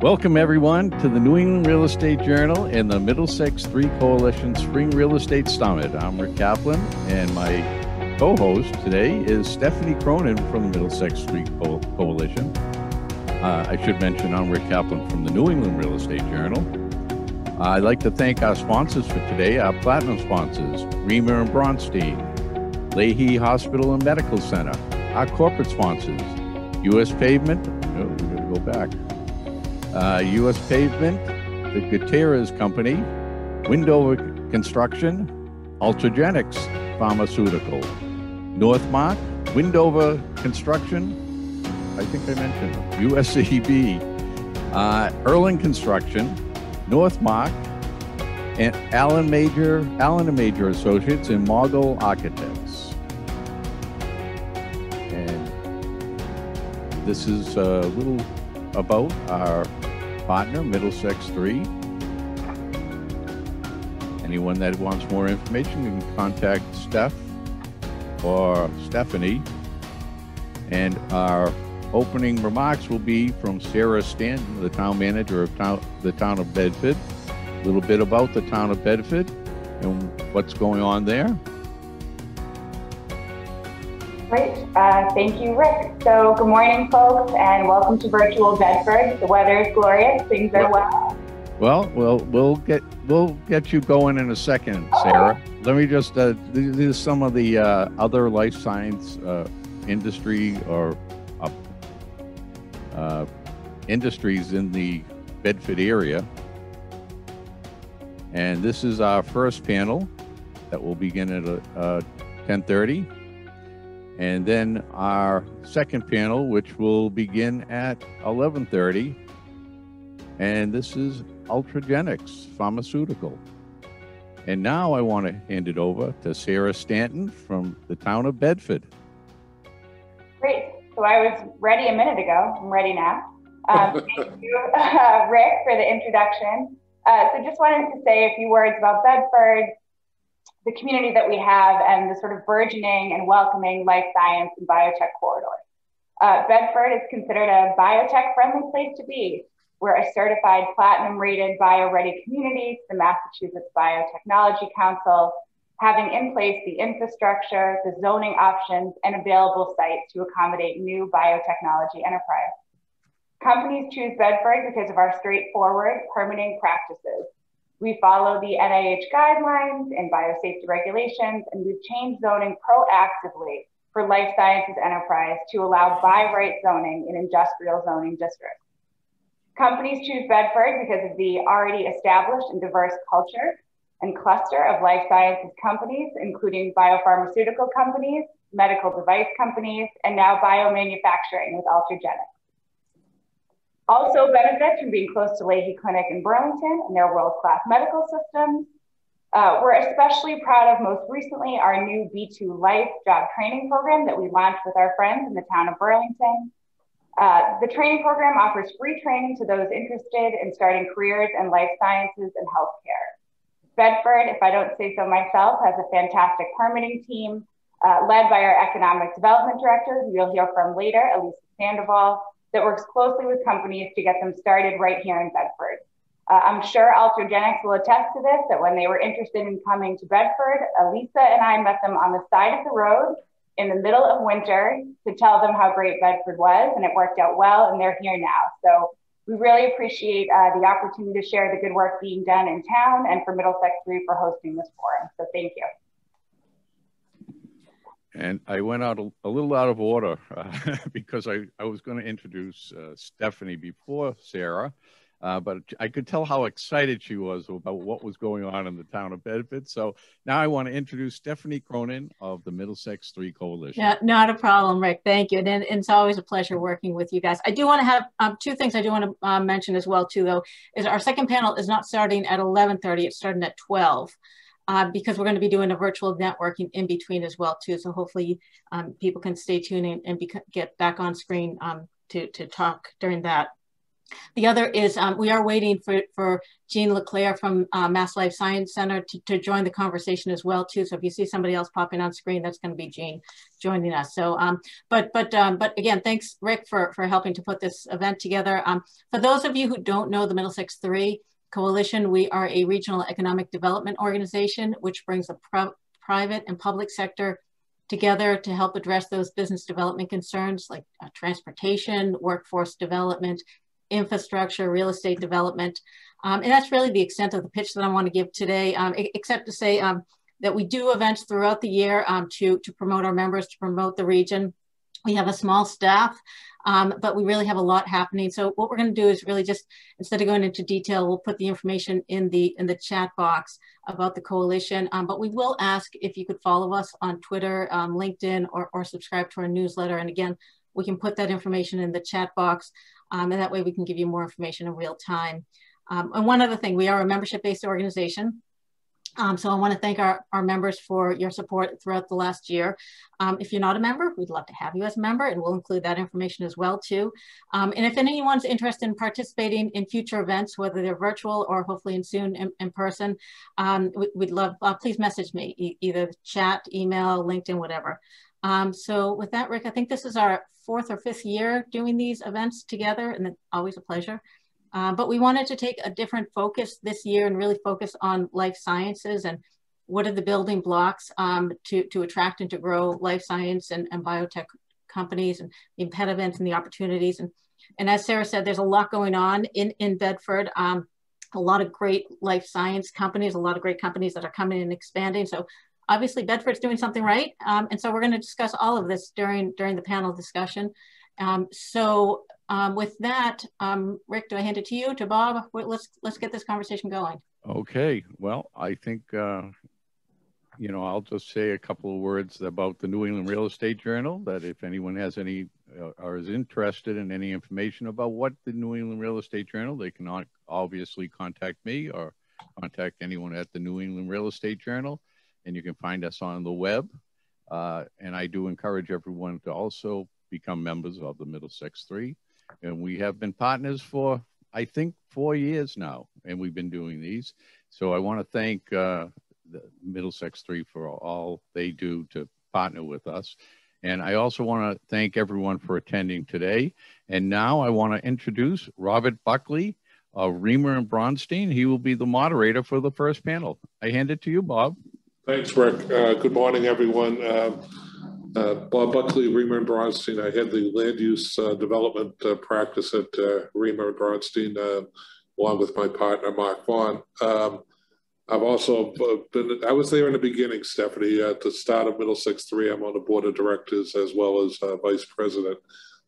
Welcome, everyone, to the New England Real Estate Journal and the Middlesex 3 Coalition Spring Real Estate Summit. I'm Rick Kaplan, and my co host today is Stephanie Cronin from the Middlesex 3 Co- Coalition. Uh, I should mention I'm Rick Kaplan from the New England Real Estate Journal. I'd like to thank our sponsors for today, our platinum sponsors, Riemer and Braunstein, Lahey Hospital and Medical Center, our corporate sponsors, U.S. Pavement, oh, we gotta go back, uh, U.S. Pavement, the Gutierrez Company, Windover Construction, Ultragenyx Pharmaceutical, Northmark, Windover Construction, I think I mentioned them, USCB, uh, Erland Construction, Northmark, and Allen Major, Allen and Major Associates and Mogul Architects. And this is a little about our partner, Middlesex 3. Anyone that wants more information can contact Steph or Stephanie. And our opening remarks will be from Sarah Stanton, the town manager of town, the town of Bedford. A little bit about the town of Bedford and what's going on there. Great. Uh, thank you, Rick. So, good morning, folks, and welcome to virtual Bedford. The weather is glorious. Things are well. Well, we'll we'll get we'll get you going in a second, Sarah. Let me just uh, these are some of the uh, other life science uh, industry or uh, uh, industries in the Bedford area, and this is our first panel that will begin at uh, 10:30. And then our second panel, which will begin at 11:30, and this is Ultragenyx Pharmaceutical. And now I want to hand it over to Sarah Stanton from the town of Bedford. Great. So I was ready a minute ago. I'm ready now. Um, thank you, uh, Rick, for the introduction. Uh, so just wanted to say a few words about Bedford, the community that we have and the sort of burgeoning and welcoming life science and biotech corridor. Uh, Bedford is considered a biotech friendly place to be. We're a certified platinum rated bio ready community, the Massachusetts Biotechnology Council, having in place the infrastructure, the zoning options, and available sites to accommodate new biotechnology enterprise. Companies choose Bedford because of our straightforward permitting practices we follow the NIH guidelines and biosafety regulations, and we've changed zoning proactively for life sciences enterprise to allow by right zoning in industrial zoning districts. Companies choose Bedford because of the already established and diverse culture and cluster of life sciences companies, including biopharmaceutical companies, medical device companies, and now biomanufacturing with Ultragenyx also benefits from being close to Lahey Clinic in Burlington and their world-class medical systems. Uh, we're especially proud of most recently our new B2 Life job training program that we launched with our friends in the town of Burlington. Uh, the training program offers free training to those interested in starting careers in life sciences and healthcare. Bedford, if I don't say so myself, has a fantastic permitting team uh, led by our economic development director, who you'll hear from later, Alyssa Sandoval, that works closely with companies to get them started right here in Bedford. Uh, I'm sure Ultragenyx will attest to this, that when they were interested in coming to Bedford, Alyssa and I met them on the side of the road in the middle of winter to tell them how great Bedford was, and it worked out well, and they're here now. So we really appreciate uh, the opportunity to share the good work being done in town and for Middlesex 3 for hosting this forum. So thank you. And I went out a, a little out of order uh, because I, I was going to introduce uh, Stephanie before Sarah, uh, but I could tell how excited she was about what was going on in the town of Bedford. So now I want to introduce Stephanie Cronin of the Middlesex 3 Coalition. Yeah, not a problem, Rick. Thank you. And, and it's always a pleasure working with you guys. I do want to have um, two things I do want to uh, mention as well, too, though, is our second panel is not starting at 11.30, it's starting at 12 uh, because we're going to be doing a virtual networking in between as well too. So hopefully um, people can stay tuned and, and get back on screen um, to, to talk during that. The other is um, we are waiting for, for Jeanne LeClair from uh, Mass Life Science Center to, to join the conversation as well too. So if you see somebody else popping on screen, that's going to be Jeanne joining us. So, um, but but um, but again, thanks Rick for for helping to put this event together. Um, for those of you who don't know the Middlesex Three Coalition, we are a regional economic development organization which brings the private and public sector together to help address those business development concerns like uh, transportation, workforce development, infrastructure, real estate development. Um, and that's really the extent of the pitch that I want to give today, um, except to say um, that we do events throughout the year um, to, to promote our members, to promote the region. We have a small staff, um, but we really have a lot happening. So what we're going to do is really just, instead of going into detail, we'll put the information in the in the chat box about the coalition. Um, but we will ask if you could follow us on Twitter, LinkedIn, or, or subscribe to our newsletter. And again, we can put that information in the chat box um, and that way we can give you more information in real time. Um, and one other thing, we are a membership-based organization. Um, so I want to thank our, our members for your support throughout the last year. Um, if you're not a member, we'd love to have you as a member and we'll include that information as well too. Um, and if anyone's interested in participating in future events, whether they're virtual or hopefully in soon in, in person, um, we, would love, uh, please message me, e either chat, email, LinkedIn, whatever. Um, so with that, Rick, I think this is our fourth or fifth year doing these events together and it's always a pleasure. Um, but we wanted to take a different focus this year and really focus on life sciences and what are the building blocks um, to, to attract and to grow life science and, and biotech companies and the impediments and the opportunities. And, and as Sarah said, there's a lot going on in, in Bedford. Um, a lot of great life science companies, a lot of great companies that are coming and expanding. So obviously Bedford's doing something right. Um, and so we're going to discuss all of this during, during the panel discussion. Um, so um, with that, um, Rick, do I hand it to you, to Bob? Let's, let's get this conversation going. Okay. Well, I think, uh, you know, I'll just say a couple of words about the New England Real Estate Journal, that if anyone has any uh, or is interested in any information about what the New England Real Estate Journal, they can obviously contact me or contact anyone at the New England Real Estate Journal and you can find us on the web. Uh, and I do encourage everyone to also become members of the Middlesex Three. And we have been partners for, I think, four years now, and we've been doing these. So I want to thank uh, the Middlesex Three for all they do to partner with us. And I also want to thank everyone for attending today. And now I want to introduce Robert Buckley of Riemer and Braunstein. He will be the moderator for the first panel. I hand it to you, Bob. Thanks, Rick. Uh, good morning, everyone. Uh, uh, Bob Buckley, Riemer and Braunstein. I head the land use uh, development uh, practice at uh, Riemer and Braunstein, along with my partner, Mark Vaughn. Um, I've also been, I was there in the beginning, Stephanie, at the start of Middlesex 3. I'm on the board of directors as well as vice president.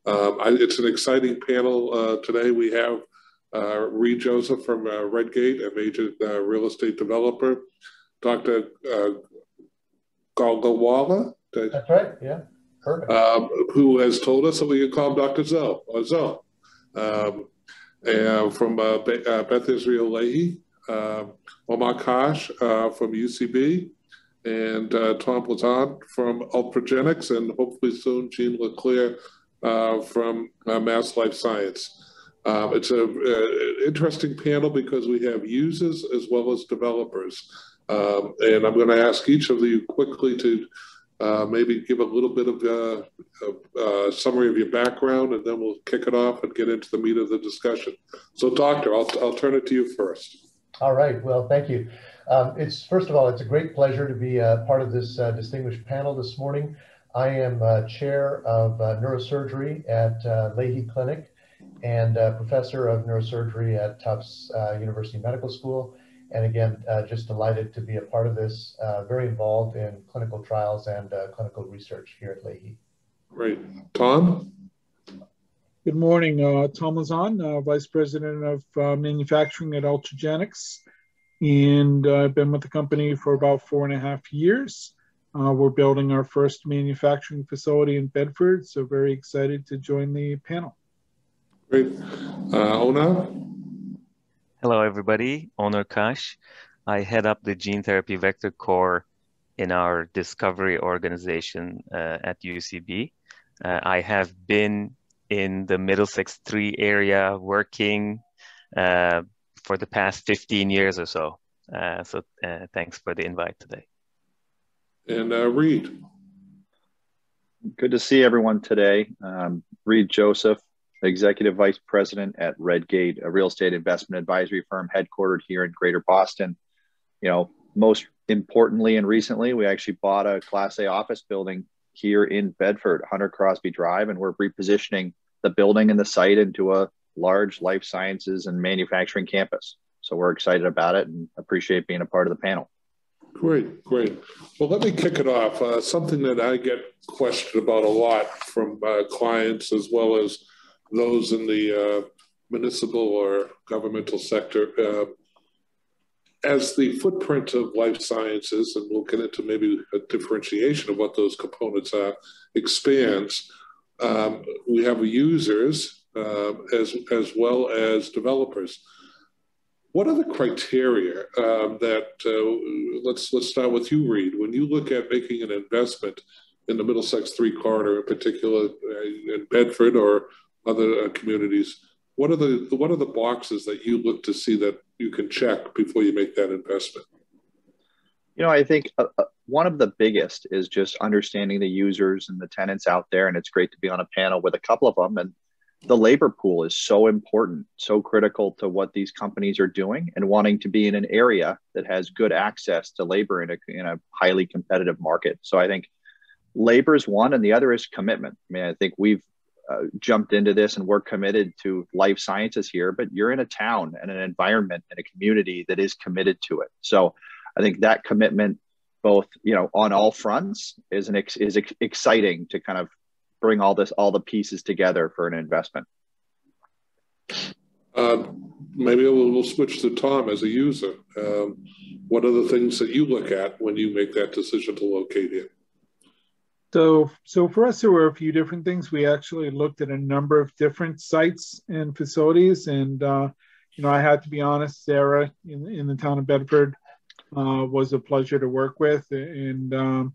Um, I, it's an exciting panel today. We have Reid Joseph from Redgate, a major real estate developer. Dr. That's right, yeah, perfect. Um, who has told us that we can call him Dr. Zoe, or Zoe. Um, and from uh, uh, Beth Israel Lahey, um, Omar Kash uh, from UCB, and uh, Tom Lauzon from Ultragenyx, and hopefully soon Jeanne LeClair uh, from uh, Mass Life Science. Um, it's an interesting panel because we have users as well as developers. Um, and I'm going to ask each of you quickly to uh, maybe give a little bit of a, a, a, summary of your background, and then we'll kick it off and get into the meat of the discussion. So, Doctor, I'll, I'll turn it to you first. All right. Well, thank you. Um, it's first of all, it's a great pleasure to be a part of this uh, distinguished panel this morning. I am uh, chair of uh, neurosurgery at uh, Lahey Clinic and professor of neurosurgery at Tufts uh, University Medical School and again, uh, just delighted to be a part of this, uh, very involved in clinical trials and uh, clinical research here at Lahey. Great. Tom? Good morning, uh, Tom Lauzon, uh, Vice President of uh, Manufacturing at Ultragenyx. And I've been with the company for about four and a half years. we're building our first manufacturing facility in Bedford, so very excited to join the panel. Great. Ona? Hello, everybody. Onur Kash. I head up the gene therapy vector core in our discovery organization uh, at UCB. Uh, I have been in the Middlesex 3 area working uh, for the past 15 years or so. Uh, so uh, thanks for the invite today. And uh, Reid. Good to see everyone today. Um, Reid Joseph, Executive Vice President at Redgate, a real estate investment advisory firm headquartered here in Greater Boston. You know, most importantly and recently, we actually bought a Class A office building here in Bedford, Hunter Crosby Drive, and we're repositioning the building and the site into a large life sciences and manufacturing campus. So we're excited about it and appreciate being a part of the panel. Great, great. Well, let me kick it off. Uh, something that I get questioned about a lot from uh, clients as well as those in the uh, municipal or governmental sector. Uh, as the footprint of life sciences, and we'll get into maybe a differentiation of what those components are, expands, um, we have users uh, as, as well as developers. What are the criteria um, that, uh, let's, let's start with you, Reid. When you look at making an investment in the Middlesex 3 corridor, in particular uh, in Bedford or other uh, communities, what are the what are the boxes that you look to see that you can check before you make that investment? You know, I think uh, uh, one of the biggest is just understanding the users and the tenants out there, and it's great to be on a panel with a couple of them. And the labor pool is so important, so critical to what these companies are doing, and wanting to be in an area that has good access to labor in a in a highly competitive market. So I think labor is one, and the other is commitment. I mean, I think we've uh, jumped into this and we're committed to life sciences here, but you're in a town and an environment and a community that is committed to it. So I think that commitment, both you know, on all fronts, is an ex- is ex- exciting to kind of bring all this all the pieces together for an investment. Um, maybe we'll, we'll, switch to Tom as a user. Um, what are the things that you look at when you make that decision to locate here? So, so for us, there were a few different things. We actually looked at a number of different sites and facilities, and uh, you know, I had to be honest, Sarah in in the town of Bedford uh, was a pleasure to work with, and um,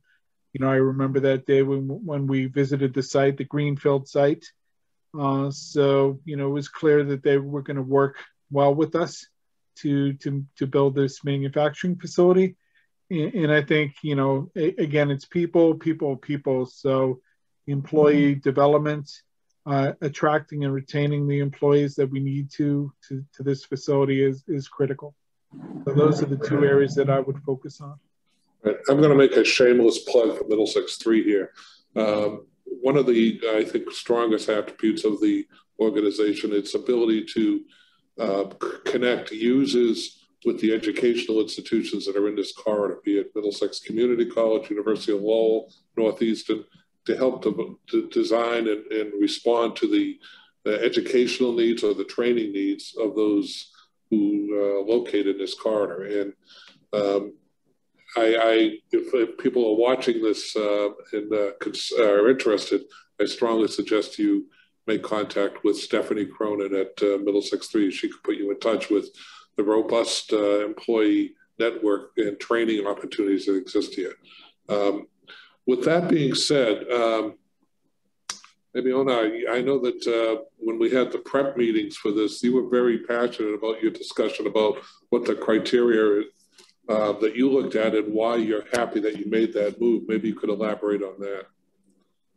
you know, I remember that day when when we visited the site, the Greenfield site. Uh, so, you know, it was clear that they were going to work well with us to to to build this manufacturing facility and I think you know again it's people, people, people. So employee mm-hmm. development, uh, attracting and retaining the employees that we need to to, to this facility is is critical. So those are the two areas that I would focus on. Right. I'm going to make a shameless plug for Middlesex Three here. Um, one of the I think strongest attributes of the organization its ability to uh, connect users with the educational institutions that are in this corridor, be it Middlesex Community College, University of Lowell, Northeastern, to help to, to design and, and, respond to the, educational needs or the training needs of those who uh, locate in this corridor. And um, I, I if, if, people are watching this uh, and uh, are interested, I strongly suggest you make contact with Stephanie Cronin at uh, Middlesex 3. She could put you in touch with the robust uh, employee network and training opportunities that exist here. Um, with that being said, um, maybe Ona, I know that uh, when we had the prep meetings for this, you were very passionate about your discussion about what the criteria uh, that you looked at and why you're happy that you made that move. Maybe you could elaborate on that.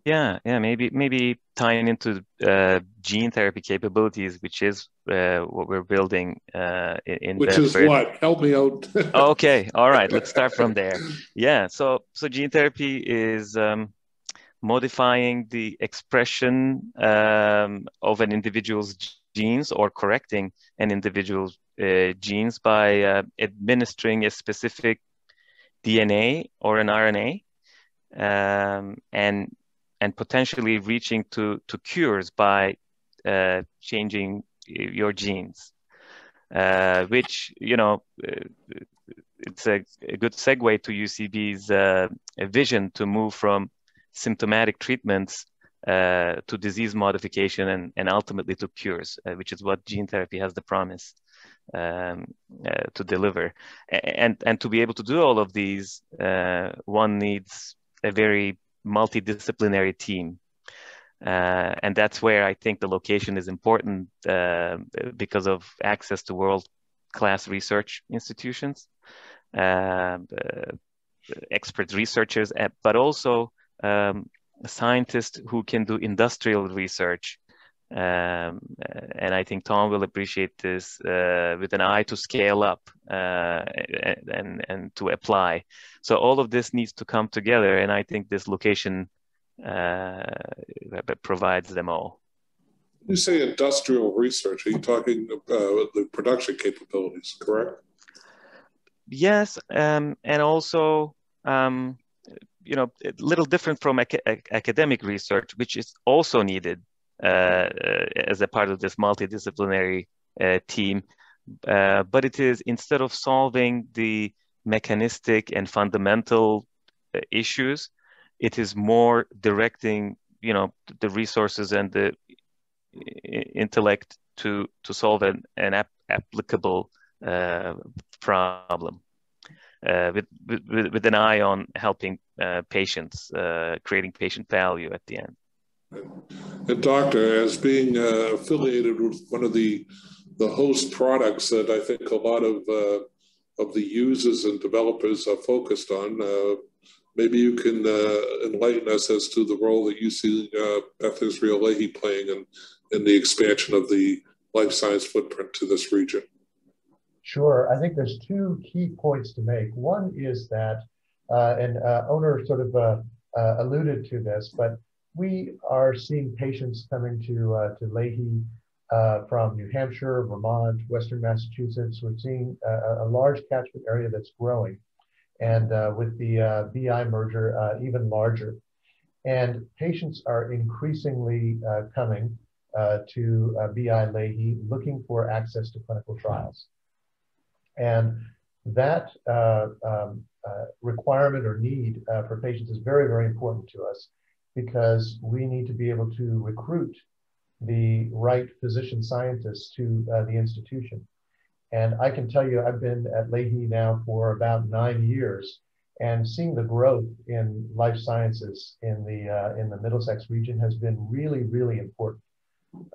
Yeah, yeah, maybe maybe tying into uh, gene therapy capabilities, which is uh, what we're building uh, in. Which is what? Help me out. okay, all right. Let's start from there. Yeah. So so gene therapy is um, modifying the expression um, of an individual's genes or correcting an individual's uh, genes by uh, administering a specific DNA or an RNA. Um, and and potentially reaching to, to cures by uh, changing your genes, uh, which, you know, uh, it's a, a, good segue to UCB's uh, vision to move from symptomatic treatments uh, to disease modification and, and ultimately to cures, uh, which is what gene therapy has the promise um, to deliver. And, and to be able to do all of these, one needs a very multidisciplinary team. Uh, and that's where I think the location is important uh, because of access to world-class research institutions, uh, expert researchers, but also um, scientists who can do industrial research. Um, and I think Tom will appreciate this uh, with an eye to scale up uh, and, and to apply. So all of this needs to come together, and I think this location uh, provides them all. You say industrial research. Are you talking about the production capabilities, correct? Yes, um, and also, um, you know, a little different from ac academic research, which is also needed uh, as a part of this multidisciplinary uh, team. Uh, but it is instead of solving the mechanistic and fundamental uh, issues, it is more directing you know the resources and the intellect to to solve an, an ap applicable uh, problem uh, with, with, with an eye on helping uh, patients uh, creating patient value at the end and doctor as being uh, affiliated with one of the the host products that i think a lot of uh, of the users and developers are focused on maybe you can uh, enlighten us as to the role that you see uh, Beth Israel Lahey playing in, in the expansion of the life science footprint to this region. Sure. I think there's two key points to make. One is that, uh, and uh, Onur sort of uh, uh, alluded to this, but we are seeing patients coming to, to Lahey from New Hampshire, Vermont, Western Massachusetts. We're seeing a, a large catchment area that's growing and uh, with the uh, BI merger, uh, even larger. And patients are increasingly uh, coming uh, to uh, BI Lahey looking for access to clinical trials. And that um, requirement or need for patients is very, very important to us because we need to be able to recruit the right physician scientists to the institution. And I can tell you, I've been at Lahey now for about nine years, and seeing the growth in life sciences in the uh, in the Middlesex region has been really, really important.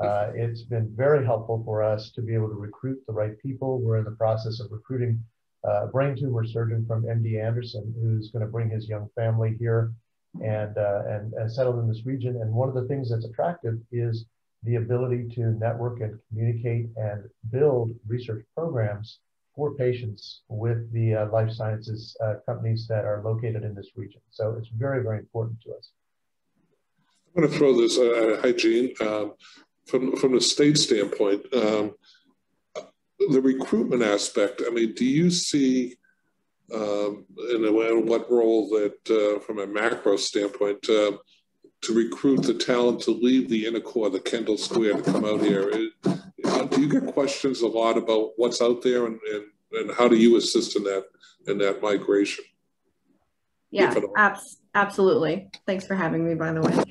Uh, it's been very helpful for us to be able to recruit the right people. We're in the process of recruiting uh, a brain tumor surgeon from MD Anderson, who's going to bring his young family here and, uh, and and settle in this region. And one of the things that's attractive is the ability to network and communicate and build research programs for patients with the uh, life sciences uh, companies that are located in this region. So it's very, very important to us. I'm going to throw this, uh, hygiene, um, from, from the state standpoint, um, the recruitment aspect, I mean, do you see um, in, a, in what role that uh, from a macro standpoint, uh, to recruit the talent to leave the inner core, the Kendall Square, to come out here. It, do you get questions a lot about what's out there, and, and, and how do you assist in that in that migration? Yeah, abs- absolutely. Thanks for having me, by the way.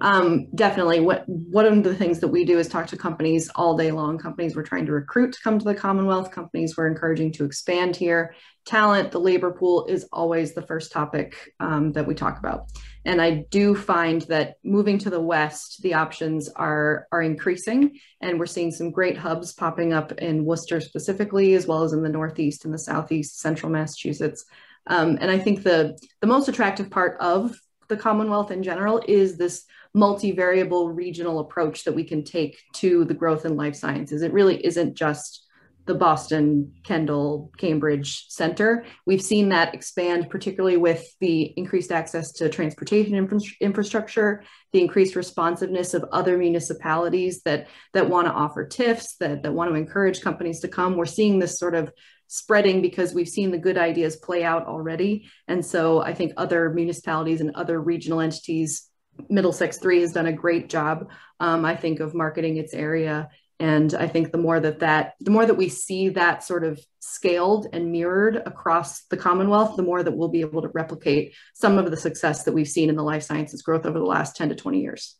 Um, definitely. What one of the things that we do is talk to companies all day long. Companies we're trying to recruit to come to the Commonwealth. Companies we're encouraging to expand here. Talent, the labor pool is always the first topic um, that we talk about. And I do find that moving to the west, the options are are increasing, and we're seeing some great hubs popping up in Worcester specifically, as well as in the Northeast and the Southeast, Central Massachusetts. Um, and I think the the most attractive part of the Commonwealth in general is this multivariable regional approach that we can take to the growth in life sciences. It really isn't just the Boston, Kendall, Cambridge Center. We've seen that expand, particularly with the increased access to transportation infra infrastructure, the increased responsiveness of other municipalities that, that want to offer TIFs, that, that want to encourage companies to come. We're seeing this sort of spreading because we've seen the good ideas play out already. And so I think other municipalities and other regional entities, Middlesex 3 has done a great job, um, I think, of marketing its area. And I think the more that that, the more that we see that sort of scaled and mirrored across the Commonwealth, the more that we'll be able to replicate some of the success that we've seen in the life sciences growth over the last 10 to 20 years.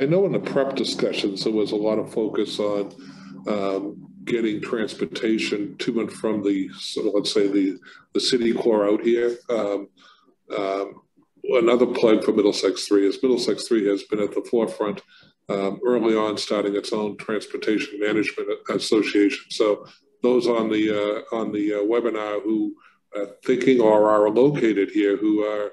I know in the prep discussions, there was a lot of focus on um, getting transportation to and from the, let's say the, the city core out here. Um, um, another plug for Middlesex 3 is Middlesex 3 has been at the forefront um, early on, starting its own transportation management association. So those on the uh, on the uh, webinar who are thinking or are located here who are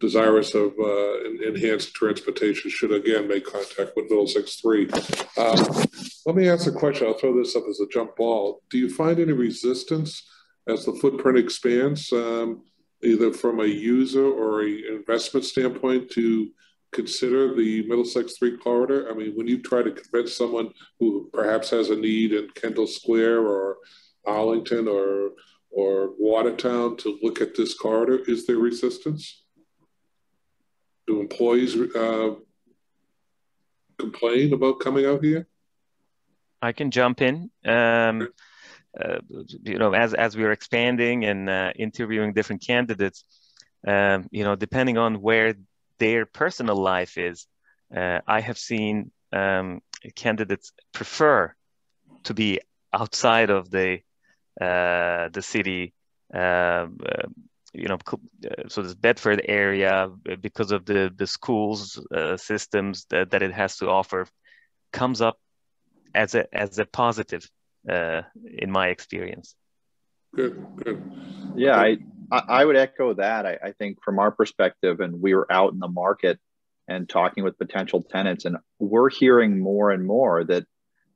desirous of uh, enhanced transportation should again make contact with Middlesex 3. Um, let me ask a question. I'll throw this up as a jump ball. Do you find any resistance as the footprint expands, um, either from a user or a investment standpoint, to consider the Middlesex 3 corridor? I mean, when you try to convince someone who perhaps has a need in Kendall Square or Arlington or or Watertown to look at this corridor, is there resistance? Do employees uh, complain about coming out here? I can jump in. Um, uh, you know, as as we are expanding and uh, interviewing different candidates, um, you know, depending on where their personal life is, uh, I have seen um, candidates prefer to be outside of the uh, the city. Um, uh, you know, so this Bedford area, because of the the schools systems that, that it has to offer, comes up as a as a positive uh, in my experience. Good, good. Yeah, I I would echo that. I, I think from our perspective, and we were out in the market and talking with potential tenants, and we're hearing more and more that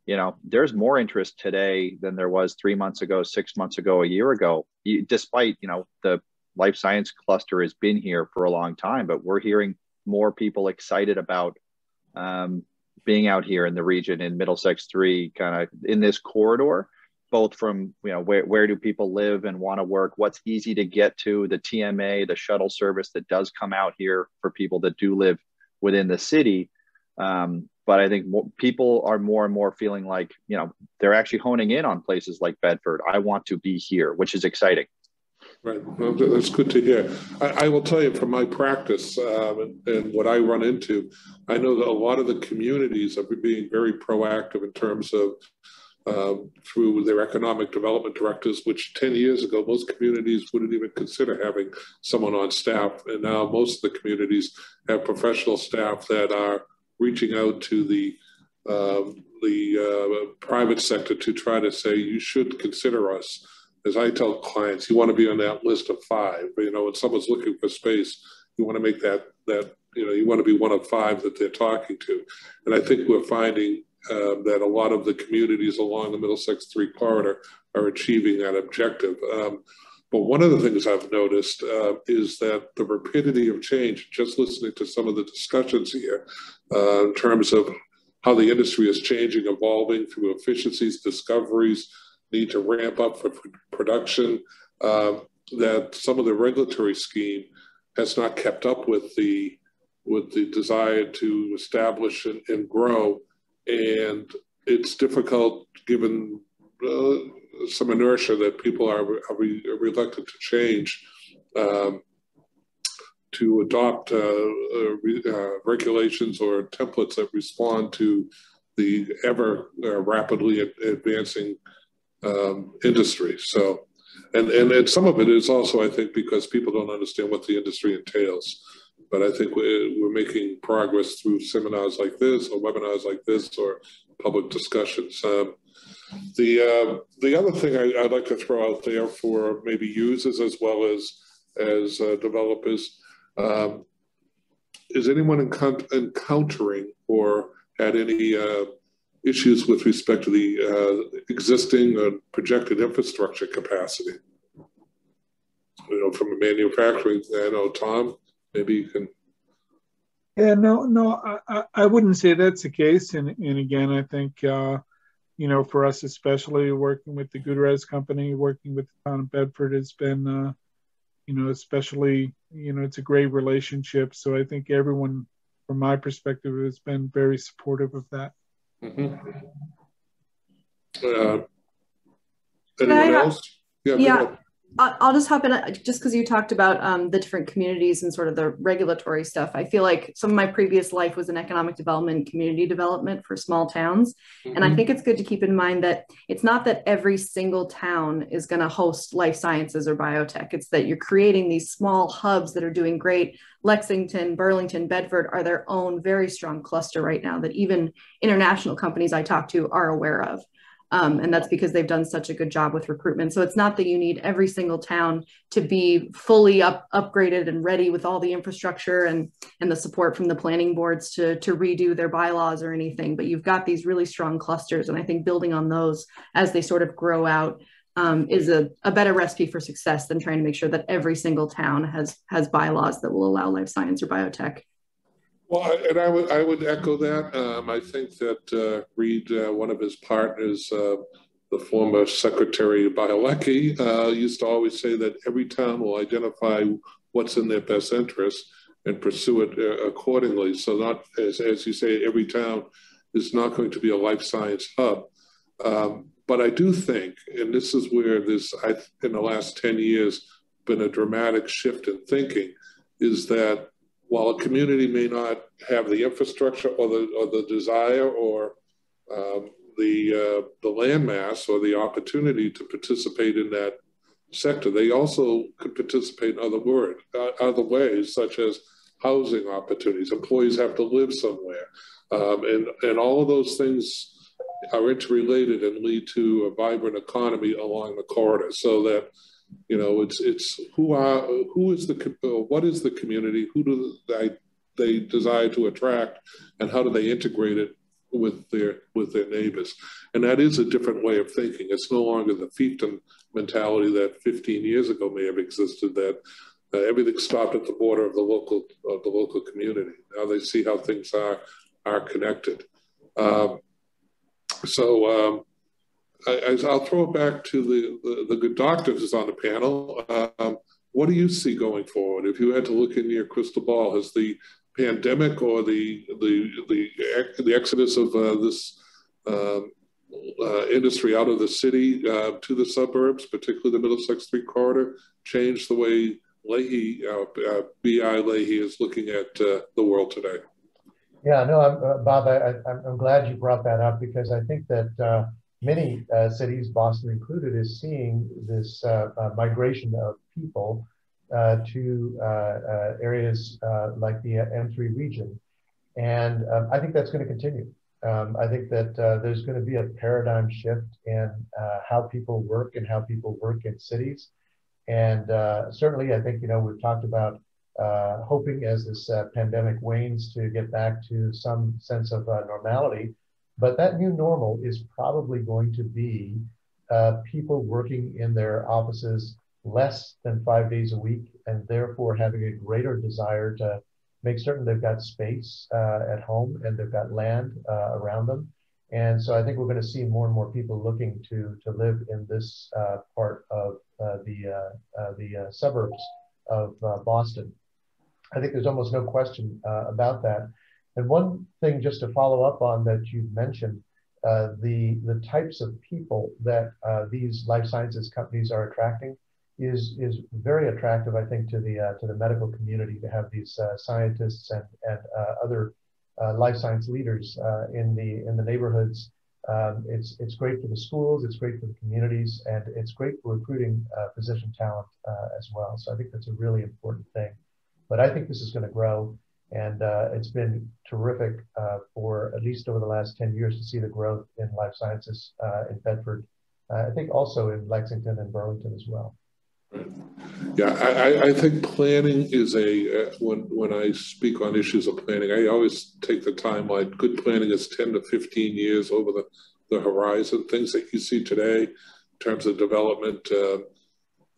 you know there's more interest today than there was three months ago, six months ago, a year ago. Despite you know the life science cluster has been here for a long time, but we're hearing more people excited about um, being out here in the region in Middlesex 3, kind of in this corridor, both from, you know, where, where do people live and want to work, what's easy to get to, the TMA, the shuttle service that does come out here for people that do live within the city. Um, but I think more, people are more and more feeling like, you know, they're actually honing in on places like Bedford. I want to be here, which is exciting. Right. Well, that's good to hear. I, I, will tell you from my practice um, and, and, what I run into, I know that a lot of the communities are being very proactive in terms of um, through their economic development directors, which 10 years ago, most communities wouldn't even consider having someone on staff. And now most of the communities have professional staff that are reaching out to the um, the uh, private sector to try to say, you should consider us as I tell clients, you want to be on that list of five. You know, when someone's looking for space, you want to make that that you know you want to be one of five that they're talking to. And I think we're finding uh, that a lot of the communities along the Middlesex Three corridor are achieving that objective. Um, but one of the things I've noticed uh, is that the rapidity of change, just listening to some of the discussions here uh, in terms of how the industry is changing, evolving through efficiencies, discoveries, need to ramp up for production, uh, that some of the regulatory scheme has not kept up with the with the desire to establish and, and grow, and it's difficult given uh, some inertia that people are, are, re, are reluctant to change. Um, to adopt uh, uh, uh regulations or templates that respond to the ever uh, rapidly advancing um, industry. So, and, and and some of it is also, I think, because people don't understand what the industry entails. But I think we're, making progress through seminars like this, or webinars like this, or public discussions. Um, the uh, the other thing I, would like to throw out there for maybe users as well as as uh, developers um, is anyone encountering or had any uh, issues with respect to the uh, existing and projected infrastructure capacity. You know, from a manufacturing, I know Tom, maybe you can. Yeah, no, no, I, I wouldn't say that's the case. And, and again, I think, uh, you know, for us, especially working with the Gutierrez company, working with the town of Bedford has been, uh, you know, especially, you know, it's a great relationship. So I think everyone, from my perspective, has been very supportive of that. Mm-hmm. Uh, anyone else? Yeah. yeah. I'll just hop in uh, just because you talked about um, the different communities and sort of the regulatory stuff. I feel like some of my previous life was in economic development, community development for small towns. Mm-hmm. And I mm-hmm. think it's good to keep in mind that it's not that every single town is going to host life sciences or biotech. It's that you're creating these small hubs that are doing great. Lexington, Burlington, Bedford are their own very strong cluster right now that even international companies I talk to are aware of. Um, and that's because they've done such a good job with recruitment. So it's not that you need every single town to be fully up, upgraded and ready with all the infrastructure and, and the support from the planning boards to, to redo their bylaws or anything, but you've got these really strong clusters. And I think building on those as they sort of grow out um, is a, a better recipe for success than trying to make sure that every single town has, has bylaws that will allow life science or biotech. Well, and I would I would echo that. Um, I think that uh, Reid, uh, one of his partners, uh, the former Secretary Bialecki, uh, used to always say that every town will identify what's in their best interest and pursue it uh, accordingly. So, not as as you say, every town is not going to be a life science hub. Um, but I do think, and this is where this, I, in the last 10 years, been a dramatic shift in thinking, is that while a community may not have the infrastructure or the, or the desire or um, the, uh, the landmass or the opportunity to participate in that sector, they also could participate in other, word, uh, other ways, such as housing opportunities. Employees have to live somewhere. Um, and, and all of those things are interrelated and lead to a vibrant economy along the corridor so that you know, it's it's who are who is the what is the community? Who do they they desire to attract, and how do they integrate it with their with their neighbors? And that is a different way of thinking. It's no longer the fiefdom mentality that 15 years ago may have existed. That uh, everything stopped at the border of the local of the local community. Now they see how things are are connected. Um, so. Um, I, will throw it back to the, the, the, good doctor who's on the panel. Um, what do you see going forward? If you had to look in your crystal ball, has the pandemic or the the the, the exodus of uh, this um, uh, industry out of the city uh, to the suburbs, particularly the Middlesex Three Corridor, changed the way Lahey, uh, uh, B.I. Lahey is looking at uh, the world today? Yeah, no, I'm, Bob, I, am glad you brought that up because I think that many uh, cities, Boston included, is seeing this uh, uh, migration of people uh, to uh, uh, areas like the M3 region. And um, I think that's going to continue. Um, I think that there's going to be a paradigm shift in how people work and how people work in cities. And certainly, I think, you know, we've talked about hoping as this pandemic wanes to get back to some sense of normality. But that new normal is probably going to be uh, people working in their offices less than five days a week and therefore having a greater desire to make certain they've got space uh, at home and they've got land uh, around them. And so I think we're going to see more and more people looking to, to live in this uh, part of uh, the, uh, the suburbs of Boston. I think there's almost no question about that. And one thing just to follow up on that you've mentioned, uh, the, the types of people that uh, these life sciences companies are attracting is, is very attractive, I think, to the, uh, to the medical community to have these uh, scientists and, and uh, other uh, life science leaders in, the, in the neighborhoods. Um, it's, it's great for the schools, it's great for the communities, and it's great for recruiting physician talent as well. So I think that's a really important thing. But I think this is going to grow. And uh, it's been terrific uh, for at least over the last 10 years to see the growth in life sciences uh, in Bedford. Uh, I think also in Lexington and Burlington as well. Yeah, I, I think planning is a, uh, when, when I speak on issues of planning, I always take the timeline. Good planning is 10 to 15 years over the, the horizon. Things that you see today in terms of development, uh,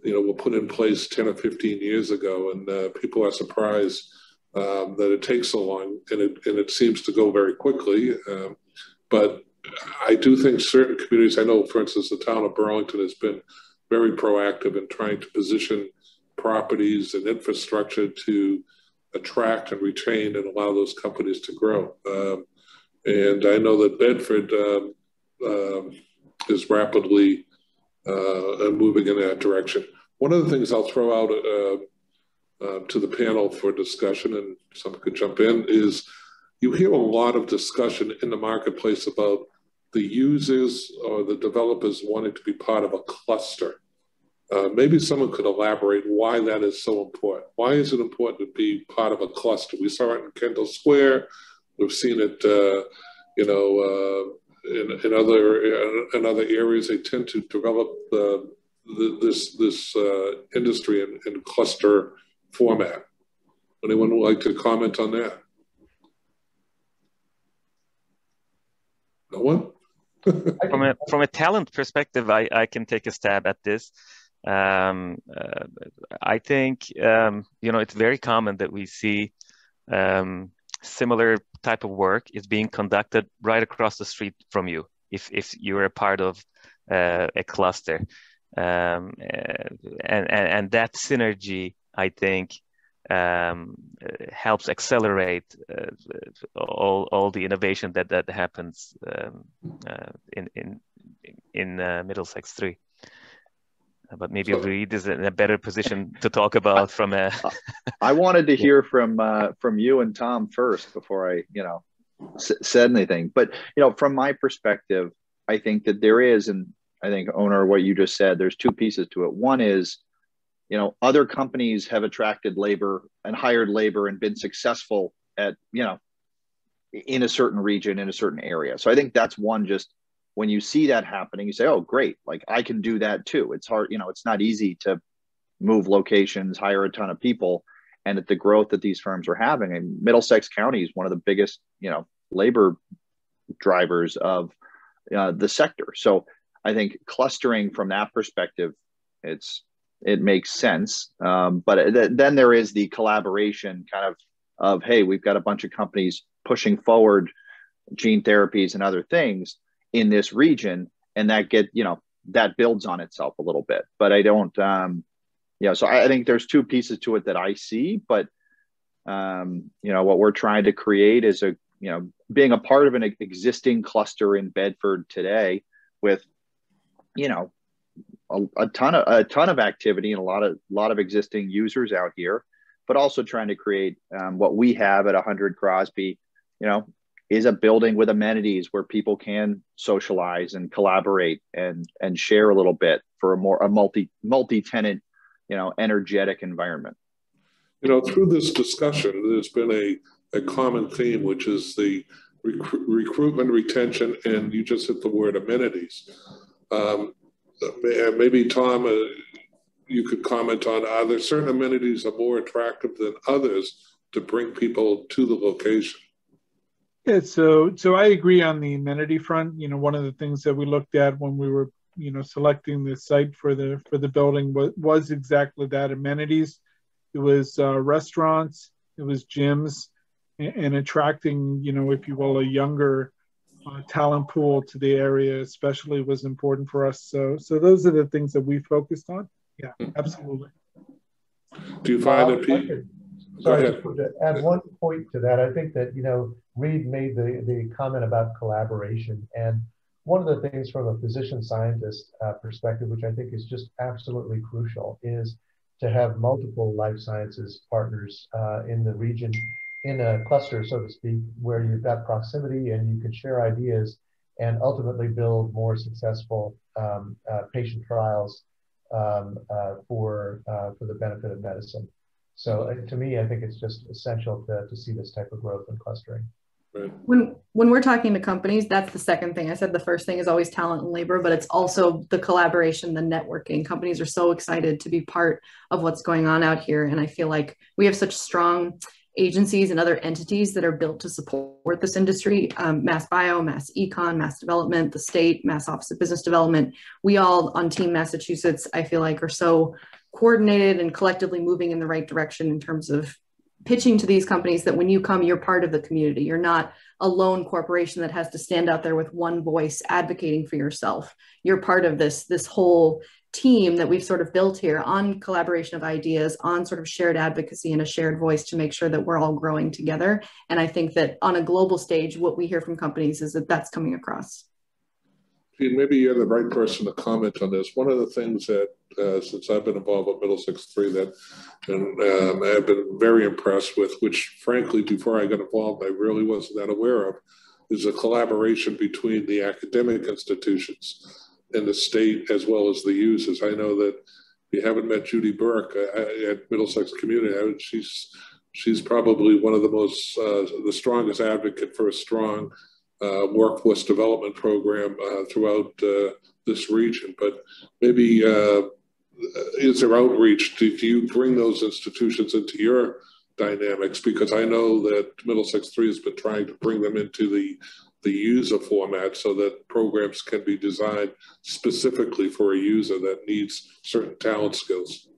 you know, were put in place 10 or 15 years ago, and people are surprised um, that it takes so long, and it and it seems to go very quickly. Um, but I do think certain communities, I know, for instance, the town of Burlington has been very proactive in trying to position properties and infrastructure to attract and retain and allow those companies to grow. Um, and I know that Bedford um, um, is rapidly uh, moving in that direction. one of the things I'll throw out uh, uh, to the panel for discussion, and someone could jump in, is you hear a lot of discussion in the marketplace about the users or the developers wanting to be part of a cluster. Uh, maybe someone could elaborate why that is so important. Why is it important to be part of a cluster? We saw it in Kendall Square. We've seen it, uh, you know, uh, in, in, other in other areas. They tend to develop the, the, this this uh, industry and, in cluster format. Anyone would like to comment on that? No one? from a from a talent perspective, I, I can take a stab at this. Um, uh, I think um, you know it's very common that we see um, similar type of work is being conducted right across the street from you. If if you're a part of uh, a cluster, um, uh, and, and and that synergy, I think, um, helps accelerate uh, all, all the innovation that that happens um, uh, in in in uh, Middlesex three. But maybe so, Reid is in a better position to talk about from a. I wanted to hear from uh, from you and Tom first before I, you know, s- said anything. But you know, from my perspective, I think that there is, and I think Onur, what you just said, there's two pieces to it. One is you know other companies have attracted labor and hired labor and been successful at you know in a certain region in a certain area. So i think that's one just when you see that happening you say oh great. Like i can do that too. It's hard you know it's not easy to move locations hire a ton of people and at the growth that these firms are having and middlesex county is one of the biggest you know labor drivers of uh, the sector. So i think clustering from that perspective it's it makes sense. Um, but th- then there is the collaboration kind of of hey, we've got a bunch of companies pushing forward gene therapies and other things in this region, and that get you know that builds on itself a little bit. But I don't, um, you know, so I, I think there's two pieces to it that I see. But um, you know, what we're trying to create is a you know being a part of an existing cluster in Bedford today with you know a, a, ton of a ton of activity and a lot of lot of existing users out here, but also trying to create um, what we have at 100 Crosby, you know, is a building with amenities where people can socialize and collaborate and and share a little bit for a more a multi multi tenant, you know, energetic environment. You know, through this discussion, there's been a a common theme, which is the rec- recruitment, retention, and you just hit the word amenities. Um, maybe Tom, uh, you could comment on are there certain amenities are more attractive than others to bring people to the location? Yeah, so so I agree on the amenity front. You know, one of the things that we looked at when we were you know selecting the site for the for the building was, was exactly that amenities. It was uh, restaurants, it was gyms, and, and attracting you know if you will a younger uh, talent pool to the area especially was important for us. So so those are the things that we focused on. Yeah hmm. absolutely. Do you find that people sorry to add one point to that. I think that you know Reid made the the comment about collaboration. And one of the things from a physician scientist uh, perspective which i think is just absolutely crucial is to have multiple life sciences partners uh, in the region in a cluster, so to speak, where you've got proximity and you can share ideas and ultimately build more successful um, uh, patient trials um, uh, for, uh, for the benefit of medicine. So uh, to me, I think it's just essential to, to see this type of growth and clustering. When when we're talking to companies, that's the second thing. I said the first thing is always talent and labor, but it's also the collaboration, the networking. Companies are so excited to be part of what's going on out here, and I feel like we have such strong agencies and other entities that are built to support this industry um, MassBio mass econ MassDevelopment the state mass office of business development. We all on team massachusetts i feel like are so coordinated and collectively moving in the right direction in terms of pitching to these companies that when you come you're part of the community. You're not a lone corporation that has to stand out there with one voice advocating for yourself. You're part of this this whole team that we've sort of built here on collaboration of ideas, on sort of shared advocacy and a shared voice to make sure that we're all growing together. And I think that on a global stage, what we hear from companies is that that's coming across. Maybe you're the right person to comment on this. One of the things that, uh, since I've been involved with Middlesex 3 that and, um, I've been very impressed with, which frankly, before I got involved, I really wasn't that aware of, is a collaboration between the academic institutions and the state as well as the users. I know that you haven't met Judy Burke uh, at Middlesex Community. she's she's probably one of the most uh, the strongest advocate for a strong uh, workforce development program uh, throughout uh, this region. But maybe uh, is there outreach? Do, do, you bring those institutions into your dynamics? Because I know that Middlesex 3 has been trying to bring them into the the user format so that programs can be designed specifically for a user that needs certain talent skills.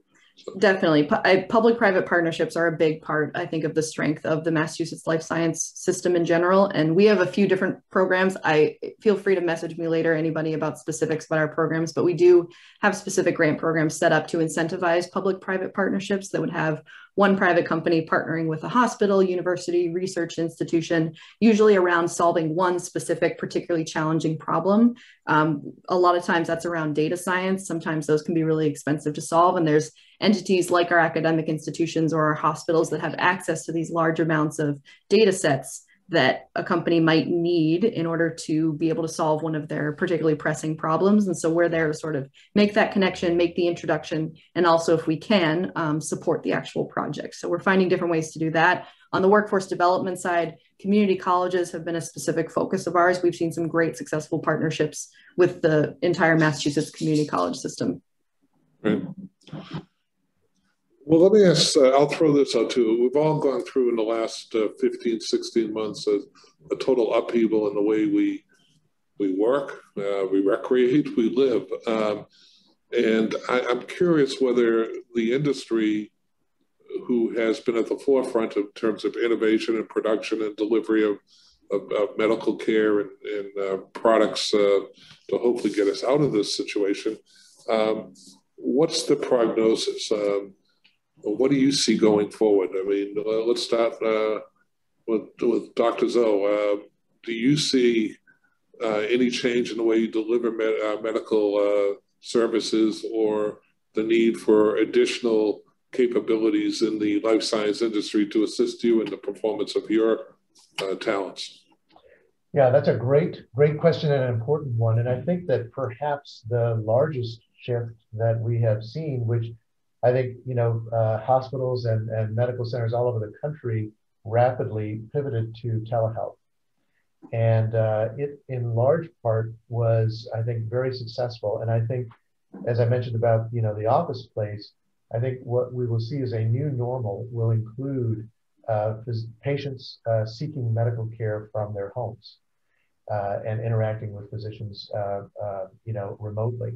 Definitely. Public private partnerships are a big part, I think, of the strength of the Massachusetts life science system in general. And we have a few different programs. I feel free to message me later, anybody about specifics about our programs, but we do have specific grant programs set up to incentivize public private partnerships that would have one private company partnering with a hospital, university, research institution, usually around solving one specific, particularly challenging problem. Um, a lot of times that's around data science. Sometimes those can be really expensive to solve. And there's entities like our academic institutions or our hospitals that have access to these large amounts of data sets that a company might need in order to be able to solve one of their particularly pressing problems. And so we're there to sort of make that connection, make the introduction, and also, if we can, um, support the actual project. So we're finding different ways to do that. On the workforce development side, community colleges have been a specific focus of ours. We've seen some great successful partnerships with the entire Massachusetts community college system. Right. Well, let me ask, uh, I'll throw this out too. We've all gone through in the last uh, 15, 16 months a, a, total upheaval in the way we we work, uh, we recreate, we live. Um, and I, am curious whether the industry who has been at the forefront in terms of innovation and production and delivery of, of, of medical care and, and uh, products uh, to hopefully get us out of this situation, um, what's the prognosis? Um, what do you see going forward? I mean, uh, let's start uh, with, with Dr. Zoe. Uh, do you see uh, any change in the way you deliver med uh, medical uh, services or the need for additional capabilities in the life science industry to assist you in the performance of your talents? Yeah, that's a great, great question and an important one. And I think that perhaps the largest shift that we have seen, which I think you know uh, hospitals and, and medical centers all over the country rapidly pivoted to telehealth, and uh, it in large part was I think very successful. And I think, as I mentioned about you know the office place, I think what we will see as a new normal will include uh, patients uh, seeking medical care from their homes uh, and interacting with physicians uh, you know remotely.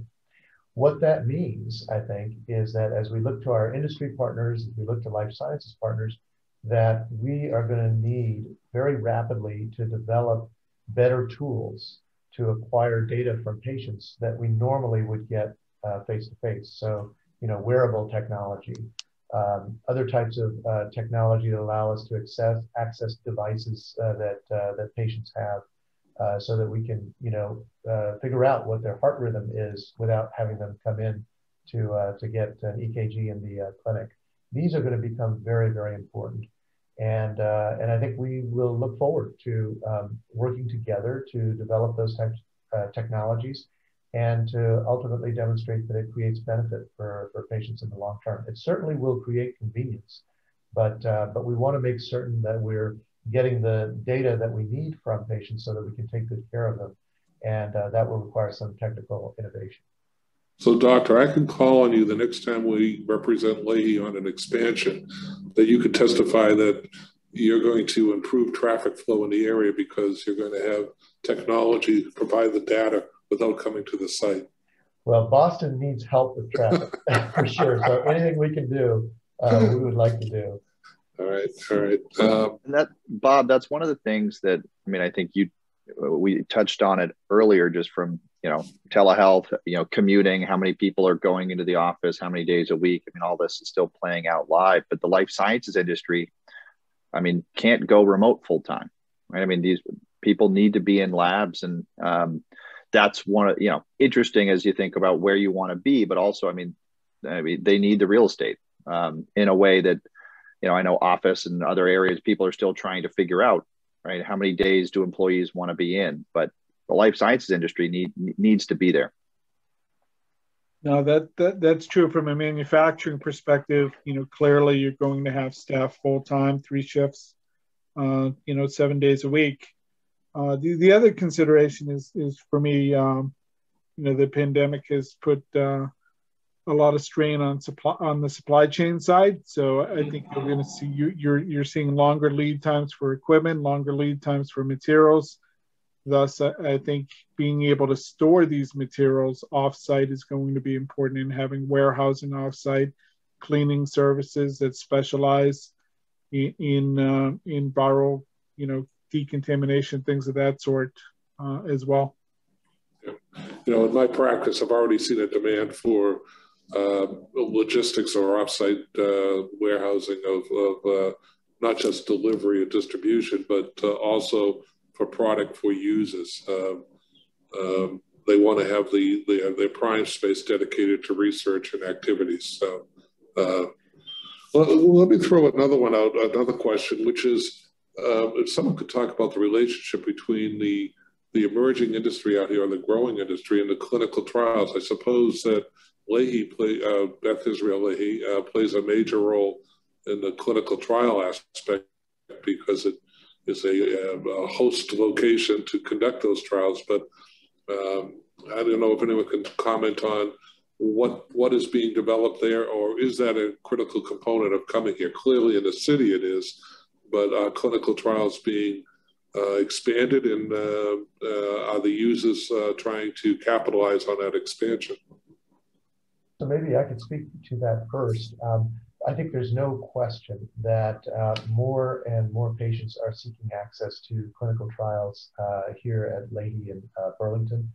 What that means, I think, is that as we look to our industry partners, as we look to life sciences partners, that we are going to need very rapidly to develop better tools to acquire data from patients that we normally would get face to face. So, you know, wearable technology, um, other types of uh, technology that allow us to access access devices uh, that uh, that patients have, uh, so that we can, you know, uh, figure out what their heart rhythm is without having them come in to, uh, to get an EKG in the uh, clinic. These are going to become very, very important. And, uh, and I think we will look forward to um, working together to develop those technologies and to ultimately demonstrate that it creates benefit for, for patients in the long term. It certainly will create convenience, but, but we want to make certain that we're getting the data that we need from patients so that we can take good care of them. And uh, that will require some technical innovation. So, doctor, I can call on you the next time we represent Lahey on an expansion that you could testify that you're going to improve traffic flow in the area because you're going to have technology to provide the data without coming to the site. Well, Boston needs help with traffic for sure. So anything we can do, uh, we would like to do. All right, all right. Um, and that Bob, that's one of the things that I mean. I think you we touched on it earlier, just from you know telehealth, you know commuting, how many people are going into the office, how many days a week. I mean, all this is still playing out live. But the life sciences industry, I mean, can't go remote full time, right? I mean, these people need to be in labs and um, that's one of you know interesting as you think about where you want to be, but also I mean, I mean they need the real estate um, in a way that you know I know office and other areas people are still trying to figure out right how many days do employees want to be in, but the life sciences industry need needs to be there. No, that, that that's true from a manufacturing perspective. You know, clearly you're going to have staff full time, three shifts, uh, you know, seven days a week. Uh, the the other consideration is is for me, um, you know, the pandemic has put uh, a lot of strain on supply on the supply chain side. So I think you're going to see you, you're you're seeing longer lead times for equipment, longer lead times for materials. Thus, I think being able to store these materials offsite is going to be important in having warehousing offsite, cleaning services that specialize in in, uh, in viral, you know, decontamination, things of that sort, uh, as well. Yeah. You know, in my practice, I've already seen a demand for uh, logistics or offsite uh, warehousing of, of uh, not just delivery and distribution, but uh, also for product for users. Um, um, they want to have the, the their prime space dedicated to research and activities. So, uh, let me throw another one out, another question, which is uh, if someone could talk about the relationship between the the emerging industry out here, and the growing industry, and the clinical trials. I suppose that Lahey, play, uh, Beth Israel Lahey, uh, plays a major role in the clinical trial aspect because it is a, a, host location to conduct those trials. But um, I don't know if anyone can comment on what what is being developed there, or is that a critical component of coming here? Clearly, in the city, it is, but clinical trials being uh, expanded, and uh, uh, are the users uh, trying to capitalize on that expansion? So maybe I could speak to that first. Um, I think there's no question that uh, more and more patients are seeking access to clinical trials uh, here at Lahey in uh, Burlington,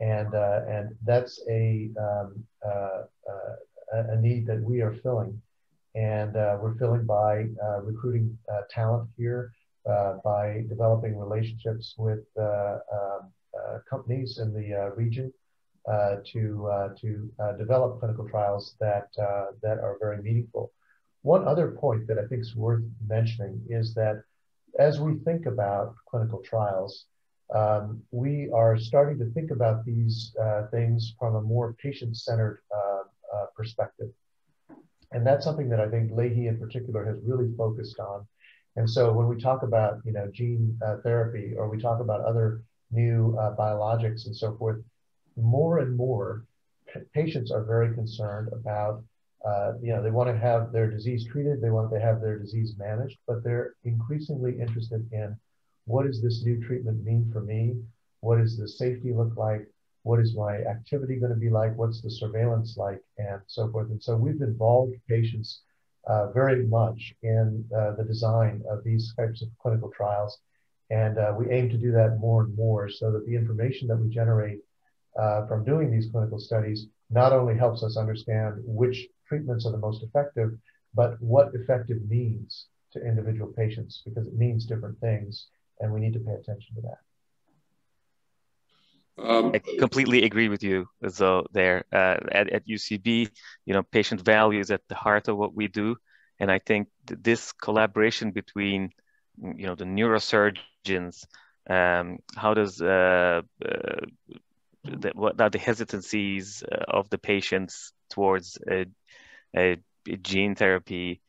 and uh, and that's a um, uh, uh, a need that we are filling, and we're filling by recruiting talent here, by developing relationships with um, companies in the region to uh, to uh, develop clinical trials that that are very meaningful. One other point that I think is worth mentioning is that as we think about clinical trials, um, we are starting to think about these uh, things from a more patient-centered uh, uh, perspective. And that's something that I think Lahey in particular has really focused on. And so when we talk about, you know, gene therapy or we talk about other new biologics and so forth, more and more patients are very concerned about uh, you know they want to have their disease treated they want to have their disease managed but they're increasingly interested in what does this new treatment mean for me? What does the safety look like? What is my activity going to be like? What's the surveillance like? And so forth. And so we've involved patients uh, very much in uh, the design of these types of clinical trials. And uh, we aim to do that more and more so that the information that we generate uh, from doing these clinical studies not only helps us understand which treatments are the most effective, but what effective means to individual patients because it means different things and we need to pay attention to that. Um, I completely agree with you, though. There uh, at, at UCB, you know, patient value is at the heart of what we do, and I think this collaboration between, you know, the neurosurgeons, um, how does uh, uh, the, what are the hesitancies uh, of the patients towards a, a gene therapy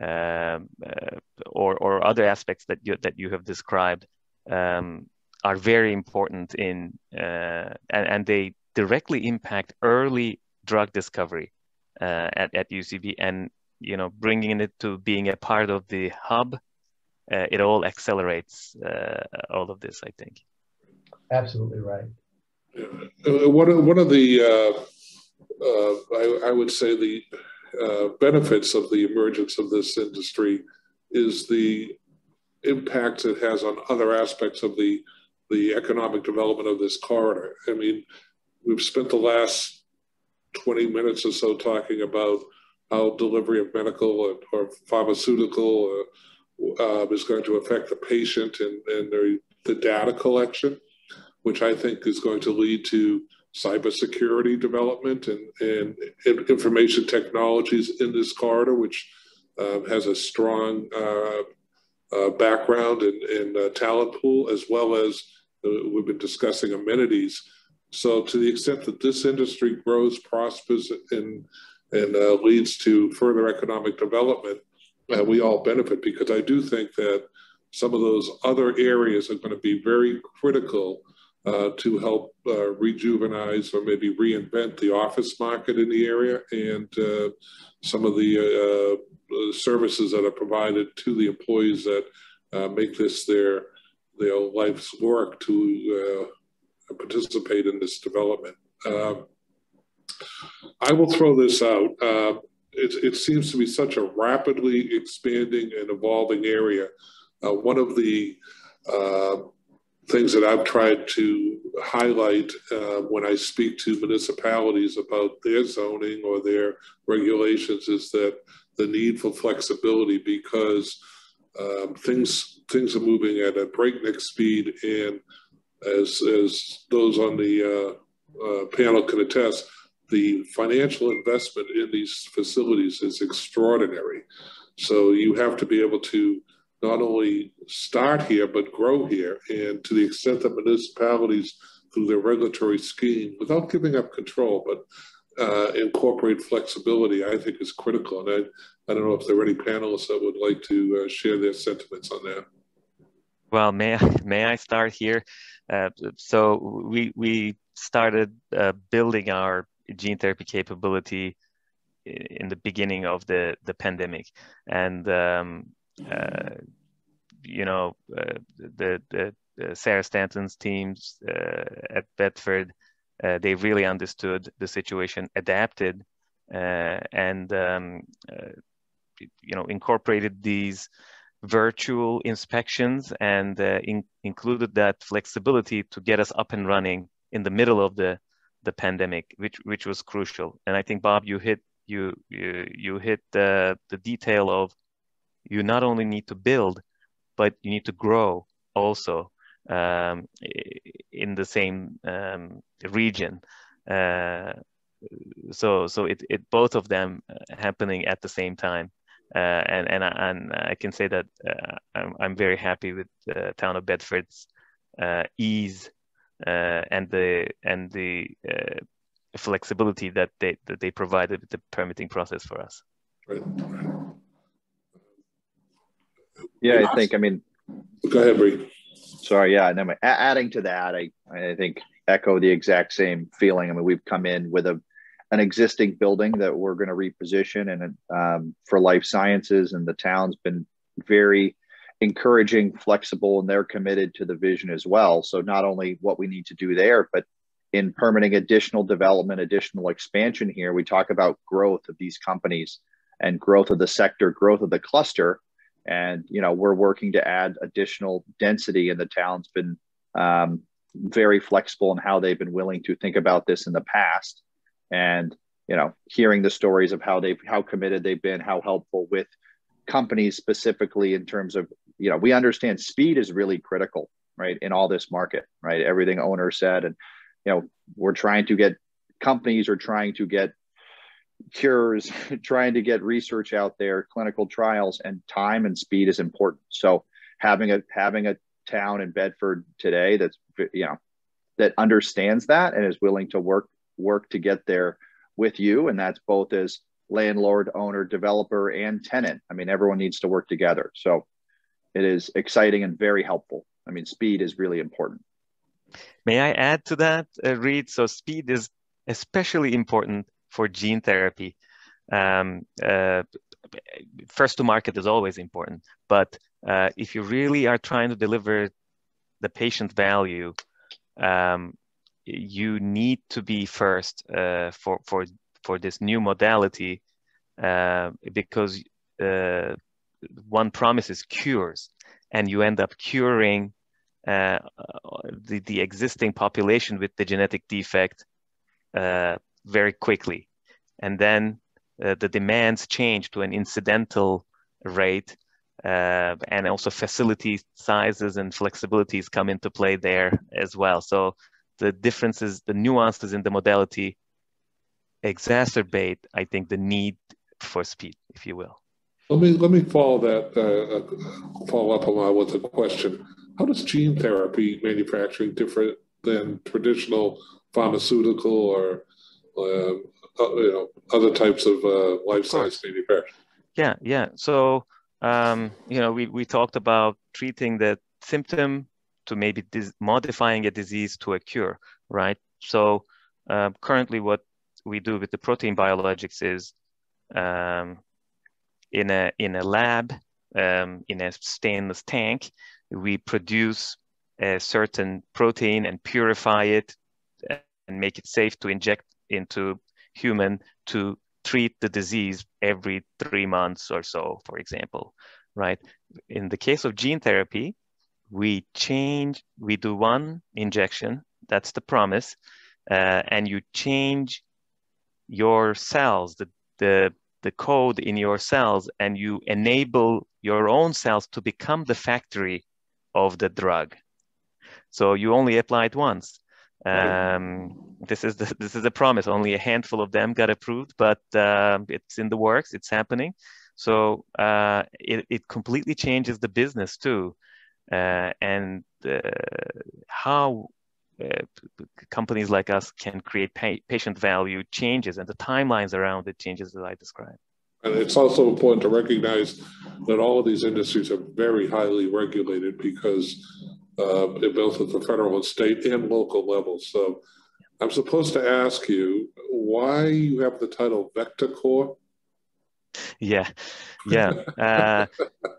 um, uh, or, or other aspects that you, that you have described um, are very important in uh, and, and they directly impact early drug discovery uh, at, at UCB and you know bringing it to being a part of the hub uh, it all accelerates uh, all of this I think. Absolutely right one of one of the uh, uh, I, I, would say the uh, benefits of the emergence of this industry is the impact it has on other aspects of the the economic development of this corridor. I mean, we've spent the last 20 minutes or so talking about how delivery of medical or pharmaceutical uh, uh, is going to affect the patient and, and the, the data collection. Which I think is going to lead to cybersecurity development and, and, information technologies in this corridor, which um, has a strong uh, uh, background and, and uh, talent pool, as well as uh, we've been discussing amenities. So, to the extent that this industry grows, prospers, and and uh, leads to further economic development, we all benefit because I do think that some of those other areas are going to be very critical uh, to help uh, rejuvenize or maybe reinvent the office market in the area and uh, some of the uh, services that are provided to the employees that uh, make this their their life's work to uh, participate in this development. Um, I will throw this out. It, it, seems to be such a rapidly expanding and evolving area. one of the things that I've tried to highlight uh, when I speak to municipalities about their zoning or their regulations is that the need for flexibility because um, things things are moving at a breakneck speed, and as as those on the uh, uh, panel can attest, the financial investment in these facilities is extraordinary. So you have to be able to not only start here, but grow here. And to the extent that municipalities, through their regulatory scheme, without giving up control, but uh, incorporate flexibility, I think is critical. And I, I don't know if there are any panelists that would like to uh, share their sentiments on that. Well, may I, may I start here? Uh, so we, we started uh, building our gene therapy capability in the beginning of the, the pandemic. And um, you know, uh, the, the, the, Sarah Stanton's teams uh, at Bedford, they really understood the situation, adapted, and um, you know, incorporated these virtual inspections and uh, in, included that flexibility to get us up and running in the middle of the the pandemic, which which was crucial. And I think Bob, you hit you you, you hit the the detail of you not only need to build, but you need to grow also um, in the same um, region. Uh, so so it, it both of them uh, happening at the same time. Uh, and and I, and I can say that uh, I'm, I'm very happy with the town of Bedford's uh, ease uh, and the and the flexibility that they that they provided with the permitting process for us. Yeah, I think. I mean, go ahead, Bree. Sorry. Yeah. And then adding to that, I I think echo the exact same feeling. I mean, we've come in with a an existing building that we're going to reposition, and um, for life sciences, and the town's been very encouraging, flexible, and they're committed to the vision as well. So not only what we need to do there, but in permitting additional development, additional expansion here, we talk about growth of these companies and growth of the sector, growth of the cluster and you know we're working to add additional density and the town's been um, very flexible in how they've been willing to think about this in the past. And you know hearing the stories of how they've how committed they've been how helpful with companies specifically in terms of you know we understand speed is really critical right in all this market right? Everything Onur said and you know we're trying to get companies are trying to get cures, trying to get research out there, clinical trials, and time and speed is important. So having a having a town in Bedford today that's you know that understands that and is willing to work work to get there with you, and that's both as landlord, owner, developer, and tenant. I mean, everyone needs to work together. So it is exciting and very helpful. I mean, speed is really important. May I add to that, uh, Reid? So speed is especially important for gene therapy. Um, uh, first to market is always important, but uh, if you really are trying to deliver the patient value, um, you need to be first uh, for for for this new modality uh, because uh, one promises cures, and you end up curing uh, the the existing population with the genetic defect very quickly. And then uh, the demands change to an incidental rate uh, and also facility sizes and flexibilities come into play there as well. So the differences, the nuances in the modality exacerbate, I think, the need for speed, if you will. Let me let me follow that uh, uh follow up on that with a question. How does gene therapy manufacturing differ than traditional pharmaceutical or you know other types of uh, life science manufacturing? Yeah, yeah. So um, you know, we we talked about treating the symptom to maybe modifying a disease to a cure, right? So uh, currently, what we do with the protein biologics is um, in a in a lab um, in a stainless tank, we produce a certain protein and purify it and make it safe to inject into human to treat the disease every three months or so, for example, right? In the case of gene therapy, we change, we do one injection, that's the promise, uh, and you change your cells, the, the, the code in your cells, and you enable your own cells to become the factory of the drug. So you only apply it once. Um, this is the, this is a promise. Only a handful of them got approved, but uh, it's in the works. It's happening. So uh, it, it completely changes the business too uh, and uh, how uh, companies like us can create pa patient value changes and the timelines around it changes that I described. And it's also important to recognize that all of these industries are very highly regulated because uh, both at the federal and state and local levels. So I'm supposed to ask you why you have the title VectorCore yeah. Yeah. Uh,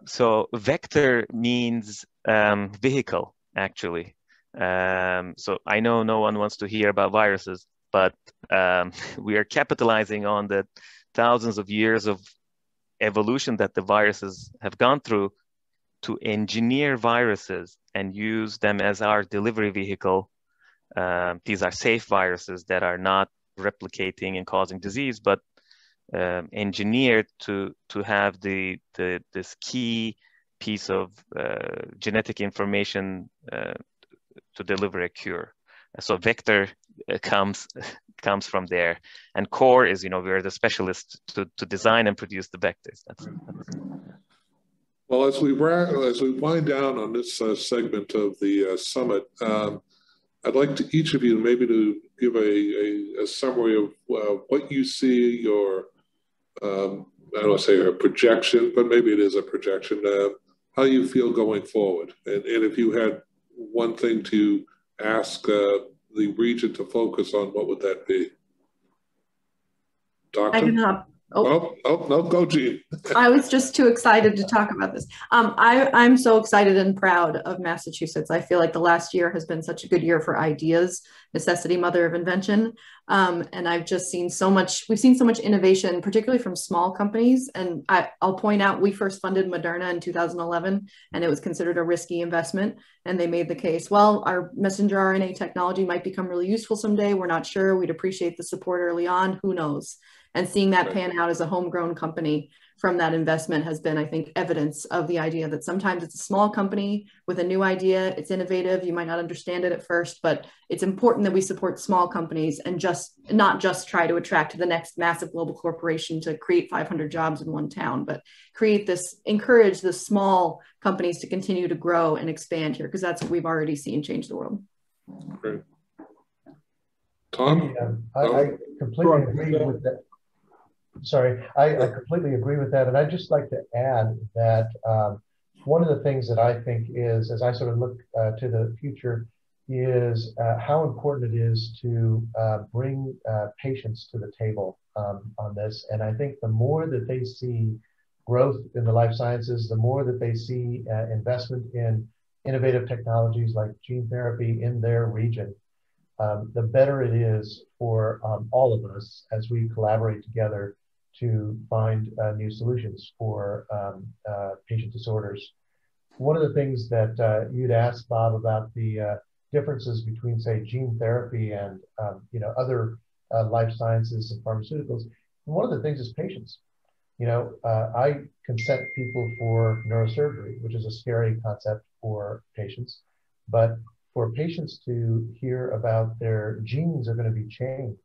so vector means um, vehicle actually. Um, so i know no one wants to hear about viruses but um, we are capitalizing on the thousands of years of evolution that the viruses have gone through to engineer viruses and use them as our delivery vehicle um, these are safe viruses that are not replicating and causing disease but um, engineered to to have the the this key piece of uh, genetic information uh, to deliver a cure. So vector uh, comes comes from there, and core is you know we're the specialists to to design and produce the vectors. That's, that's... Well, as we as we wind down on this uh, segment of the uh, summit, um, I'd like to each of you maybe to give a, a, a summary of uh, what you see your um, I don't want to say a projection, but maybe it is a projection, uh, how you feel going forward. And, and if you had one thing to ask uh, the region to focus on, what would that be? Doctor? I can. Oh, oh, oh no, go, Jeanne. I was just too excited to talk about this. Um, I, I'm so excited and proud of Massachusetts. I feel like the last year has been such a good year for ideas, necessity, mother of invention. Um, and I've just seen so much, we've seen so much innovation, particularly from small companies. And I, I'll point out, we first funded Moderna in 2011, and it was considered a risky investment. And they made the case, well, our messenger RNA technology might become really useful someday. We're not sure. We'd appreciate the support early on. Who knows? And seeing that pan out as a homegrown company from that investment has been, I think, evidence of the idea that sometimes it's a small company with a new idea, it's innovative, you might not understand it at first, but it's important that we support small companies and just not just try to attract the next massive global corporation to create 500 jobs in one town, but create this, encourage the small companies to continue to grow and expand here, because that's what we've already seen change the world. Great. Tom? Yeah, I, I completely agree with that sorry, I, I, completely agree with that. And I'd just like to add that um, one of the things that I think is, as I sort of look uh, to the future, is uh, how important it is to uh, bring uh, patients to the table um, on this. And I think the more that they see growth in the life sciences, the more that they see uh, investment in innovative technologies like gene therapy in their region, um, the better it is for um, all of us as we collaborate together to find uh, new solutions for um, uh, patient disorders. One of the things that uh, you'd asked Bob about the uh, differences between, say, gene therapy and um, you know other uh, life sciences and pharmaceuticals, and one of the things is patients. you know, uh, I consent people for neurosurgery, which is a scary concept for patients. But for patients to hear about their genes are going to be changed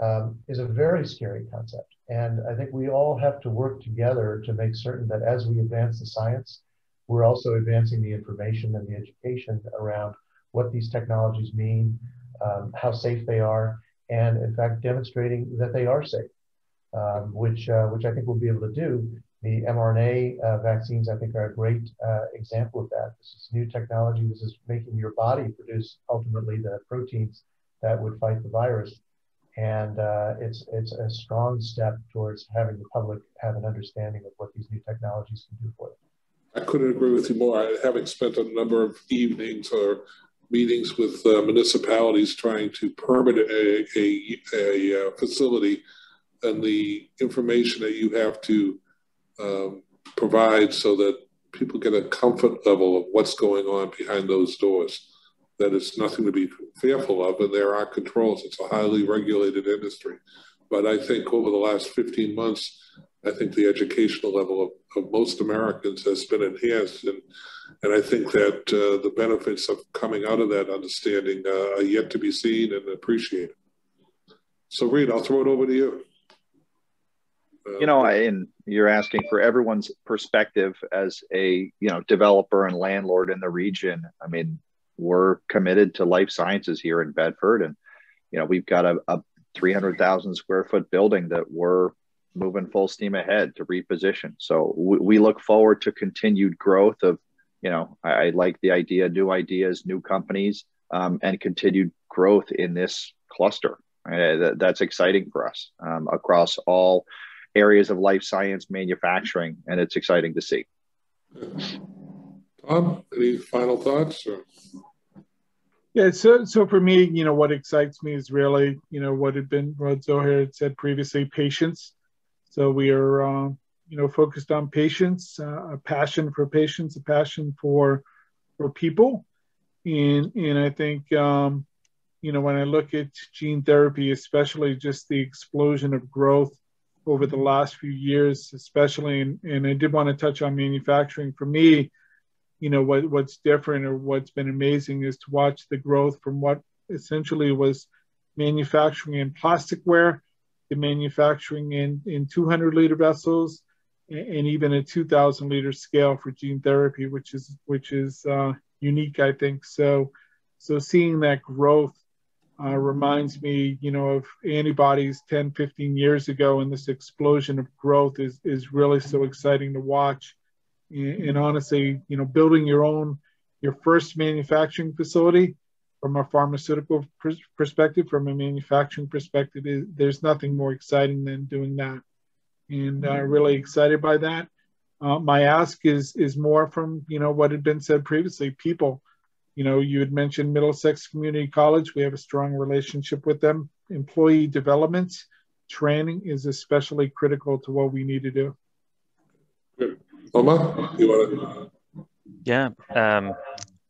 um, is a very scary concept. And I think we all have to work together to make certain that as we advance the science, we're also advancing the information and the education around what these technologies mean, um, how safe they are, and in fact demonstrating that they are safe, um, which uh, which I think we'll be able to do. The mRNA uh, vaccines, I think, are a great uh, example of that. This is new technology. This is making your body produce ultimately the proteins that would fight the virus, and uh, it's it's a strong step towards having the public have an understanding of what these new technologies can do for them. I couldn't agree with you more. I, having spent a number of evenings or meetings with uh, municipalities trying to permit a, a, a, uh, facility and the information that you have to um, provide so that people get a comfort level of what's going on behind those doors. That it's nothing to be fearful of, and there are controls. It's a highly regulated industry. But I think over the last 15 months, I think the educational level of, of most Americans has been enhanced. And, and I think that uh, the benefits of coming out of that understanding uh, are yet to be seen and appreciated. So, Reid, I'll throw it over to you. Uh, you know, I and you're asking for everyone's perspective as a you know developer and landlord in the region. I mean, we're committed to life sciences here in Bedford, and you know we've got a, a 300,000 square foot building that we're moving full steam ahead to reposition. So we, we look forward to continued growth of, you know, I, I like the idea, new ideas, new companies, um, and continued growth in this cluster. Uh, that, that's exciting for us um, across all areas of life science manufacturing, and it's exciting to see. Tom, any final thoughts? Or? Yeah, so so for me, you know, what excites me is really, you know, what had been what Zoher had said previously, patience. So we are, uh, you know, focused on patients, uh, a passion for patients, a passion for for people, and and I think, um, you know, when I look at gene therapy, especially just the explosion of growth over the last few years, especially, and, and I did want to touch on manufacturing. For me, you know what what's different or what's been amazing is to watch the growth from what essentially was manufacturing in plasticware to manufacturing in in 200 liter vessels and, even a 2000 liter scale for gene therapy which is which is uh, unique i think. So so seeing that growth uh, reminds me you know of antibodies 10 15 years ago and this explosion of growth is is really so exciting to watch and honestly, you know, building your own, your first manufacturing facility from a pharmaceutical pr- perspective, from a manufacturing perspective, is, there's nothing more exciting than doing that. And uh, really excited by that. Uh, my ask is is more from you know what had been said previously. People, you know, you had mentioned Middlesex Community College. We have a strong relationship with them. Employee development, training is especially critical to what we need to do. Good. You want to? Yeah, um,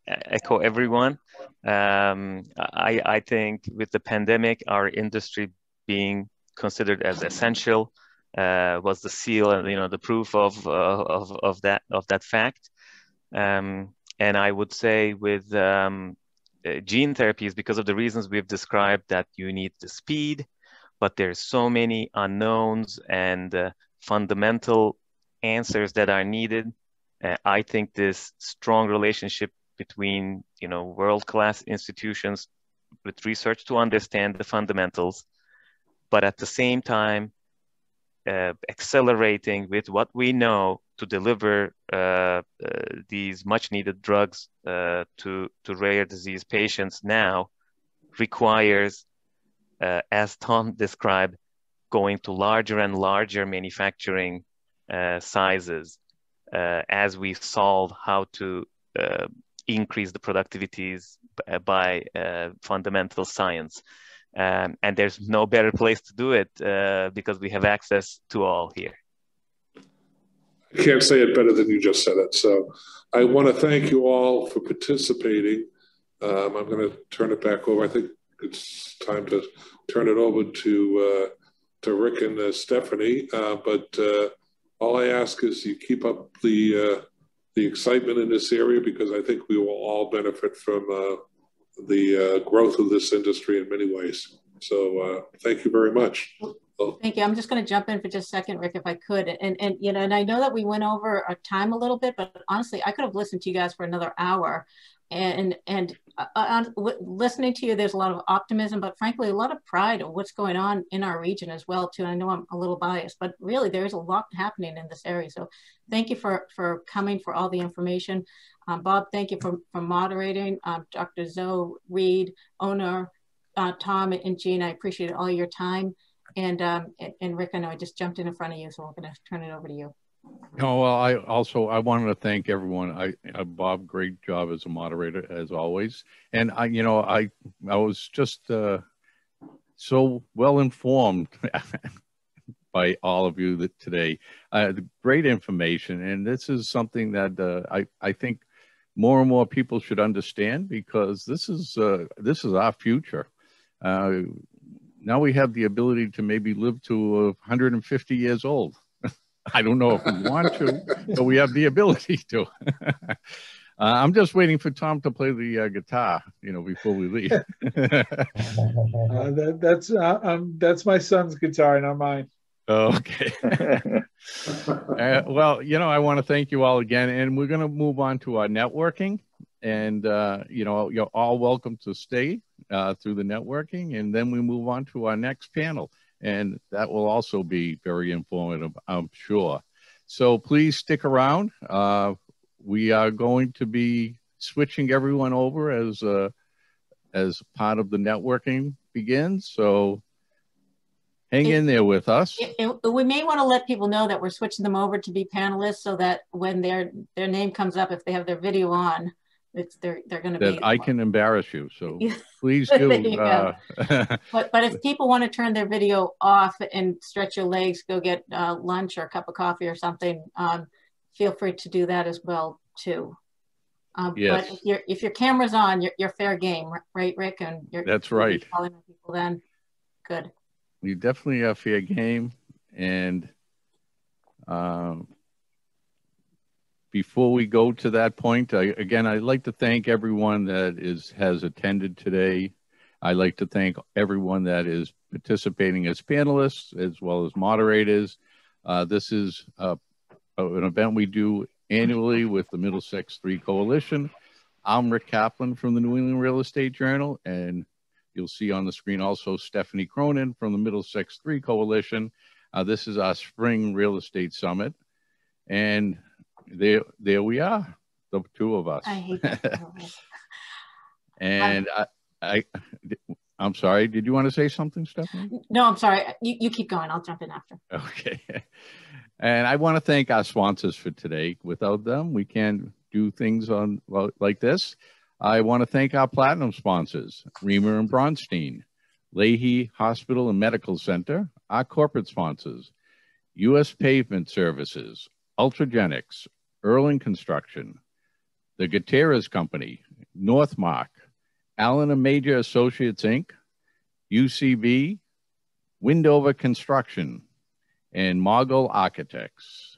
echo everyone. Um, I, I think with the pandemic, our industry being considered as essential uh, was the seal and you know the proof of uh, of, of that of that fact. Um, and I would say with um, uh, gene therapies, because of the reasons we've described, that you need the speed, but there's so many unknowns and uh, fundamental answers that are needed. Uh, I think this strong relationship between you know world-class institutions with research to understand the fundamentals, but at the same time uh, accelerating with what we know to deliver uh, uh these much-needed drugs uh, to to rare disease patients now requires, uh, as Tom described, going to larger and larger manufacturing sizes uh, as we solve how to uh, increase the productivities by fundamental science. Um, and there's no better place to do it because we have access to all here. I can't say it better than you just said it. So I want to thank you all for participating. Um, I'm going to turn it back over. I think it's time to turn it over to uh, to Rick and uh, Stephanie. Uh, but all I ask is you keep up the uh, the excitement in this area because I think we will all benefit from uh, the uh, growth of this industry in many ways. So uh, thank you very much. Thank you. I'm just going to jump in for just a second, Rick, if I could. And and you know, and I know that we went over our time a little bit, but honestly, I could have listened to you guys for another hour. And and uh, uh listening to you, there's a lot of optimism, but frankly, a lot of pride of what's going on in our region as well. Too. I know I'm a little biased, but really, there's a lot happening in this area. So, thank you for for coming for all the information. Um, Bob, thank you for for moderating. Um, Dr. Zoe Reid, Onur, uh, Tom, and Jeanne, I appreciate all your time. And, um, and Rick, I know I just jumped in in front of you, so I'm going to turn it over to you. No, well, I also I wanted to thank everyone. I, I Bob, great job as a moderator as always. And I, you know, I I was just uh, so well informed by all of you that today. Uh, great information, and this is something that uh, I I think more and more people should understand because this is uh, this is our future. Uh, now we have the ability to maybe live to 150 years old. I don't know if we want to, but we have the ability to. uh, I'm just waiting for Tom to play the uh, guitar, you know, before we leave. uh, that, that's uh, um, that's my son's guitar, not mine. Okay. Uh, well, you know, I want to thank you all again, and we're going to move on to our networking and uh, you know you're all welcome to stay uh, through the networking and then we move on to our next panel and that will also be very informative i'm sure. So please stick around. Uh, we are going to be switching everyone over as uh, as part of the networking begins. So hang in there with us. It, it, we may want to let people know that we're switching them over to be panelists so that when their their name comes up, if they have their video on, it's they're they're going to be. I can embarrass you, so please do. Uh, but but if people want to turn their video off and stretch your legs, go get uh, lunch or a cup of coffee or something, um, feel free to do that as well too. Um, yes. But if, your if your camera's on, you're, you're fair game, right, Rick? And you're, that's right. Calling people then, good. You definitely have fair game, and um, before we go to that point, I, again, I'd like to thank everyone that is has attended today. I'd like to thank everyone that is participating as panelists as well as moderators. Uh, this is uh, an event we do annually with the Middlesex 3 Coalition. I'm Rick Kaplan from the New England Real Estate Journal, and you'll see on the screen also Stephanie Cronin from the Middlesex 3 Coalition. Uh, this is our Spring Real Estate Summit. And there, there we are, the two of us. I hate that. and I, I, I'm sorry. Did you want to say something, Stephanie? No, I'm sorry. You, you keep going. I'll jump in after. Okay. And I want to thank our sponsors for today. Without them, we can't do things on like this. I want to thank our platinum sponsors, Riemer and Braunstein, Lahey Hospital and Medical Center, our corporate sponsors, U.S. Pavement Services, Ultragenyx, Erland Construction, the Gutierrez Company, Northmark, Allen and Major Associates Inc., UCB, Windover Construction, and Mogul Architects.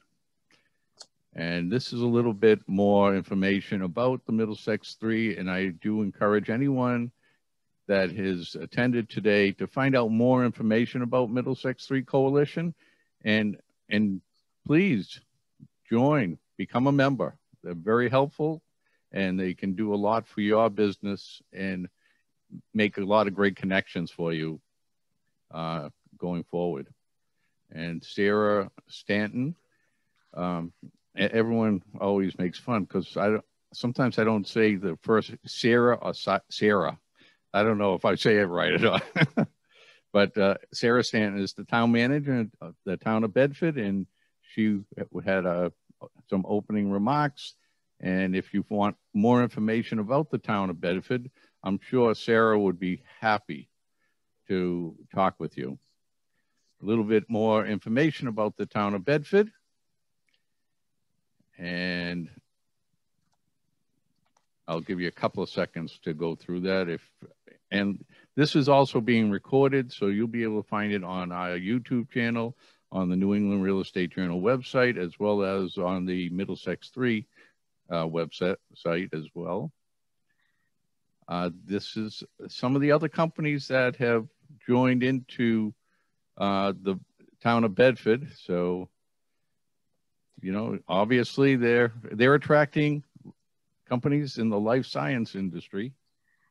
And this is a little bit more information about the Middlesex 3, and I do encourage anyone that has attended today to find out more information about Middlesex 3 Coalition and and please join, become a member. They're very helpful and they can do a lot for your business and make a lot of great connections for you uh, going forward. And Sarah Stanton, um, everyone always makes fun because I don't, sometimes I don't say the first Sarah or Sarah. I don't know if I say it right or not. but uh, Sarah Stanton is the town manager of the town of Bedford, and she had a, uh, some opening remarks. And if you want more information about the town of Bedford, I'm sure Sarah would be happy to talk with you. A little bit more information about the town of Bedford. And I'll give you a couple of seconds to go through that. If and this is also being recorded, so you'll be able to find it on our YouTube channel, on the New England Real Estate Journal website, as well as on the Middlesex 3 uh, website site as well. Uh, this is some of the other companies that have joined into uh, the town of Bedford. So, you know, obviously they're they're attracting companies in the life science industry.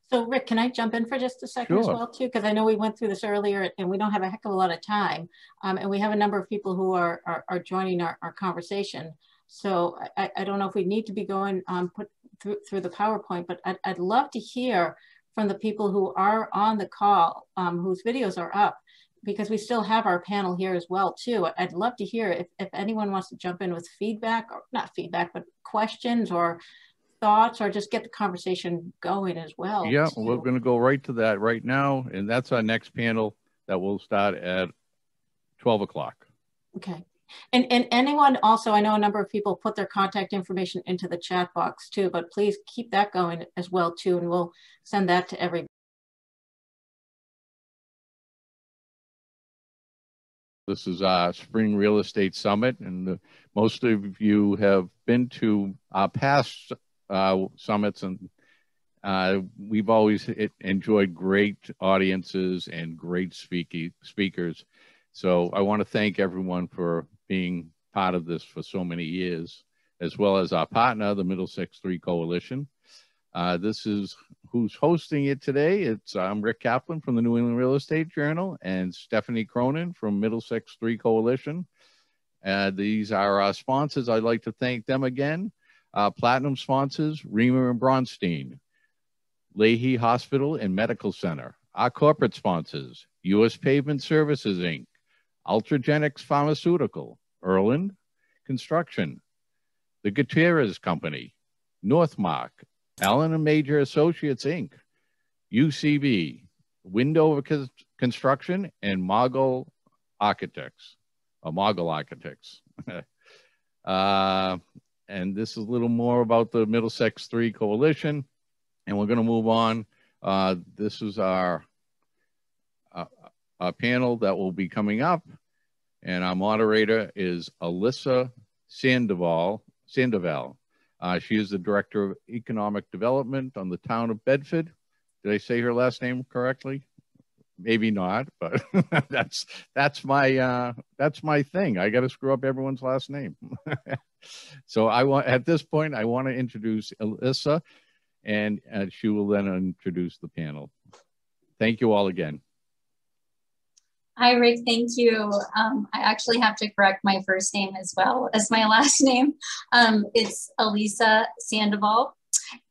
So Rick, can I jump in for just a second sure. as well too? Because I know we went through this earlier and we don't have a heck of a lot of time. Um, and we have a number of people who are, are, are joining our, our conversation. So I, I don't know if we need to be going um, put through, through the PowerPoint, but I'd, I'd love to hear from the people who are on the call, um, whose videos are up, because we still have our panel here as well too. I'd love to hear if, if anyone wants to jump in with feedback or not feedback, but questions or thoughts or just get the conversation going as well. Yeah, so. we're going to go right to that right now. And that's our next panel that will start at 12 o'clock. Okay. And, and anyone also, I know a number of people put their contact information into the chat box too, but please keep that going as well too. And we'll send that to everybody. This is our Spring Real Estate Summit, and the, most of you have been to our past uh, summits, and uh, we've always enjoyed great audiences and great speaking speakers. So I want to thank everyone for being part of this for so many years, as well as our partner, the Middlesex 3 Coalition. Uh, this is who's hosting it today. It's I'm Rick Kaplan from the New England Real Estate Journal and Stephanie Cronin from Middlesex 3 Coalition. Uh, these are our sponsors. I'd like to thank them again. Uh, platinum sponsors, Riemer and Braunstein, Lahey Hospital and Medical Center. Our corporate sponsors, U.S. Pavement Services, Inc., Ultragenyx Pharmaceutical, Erland Construction, the Gutierrez Company, Northmark, Allen and Major Associates, Inc., UCB, Window Construction, and Mogul Architects, or Mogul Architects. uh, and this is a little more about the Middlesex 3 Coalition. And we're going to move on. Uh, this is our, uh, our panel that will be coming up. And our moderator is Alyssa Sandoval. Sandoval. Uh, she is the Director of Economic Development on the town of Bedford. Did I say her last name correctly? Maybe not, but that's that's my uh, that's my thing. I got to screw up everyone's last name. so I want at this point I want to introduce Alyssa, and, and she will then introduce the panel. Thank you all again. Hi, Rick. Thank you. Um, I actually have to correct my first name as well as my last name. Um, it's Elisa Sandoval,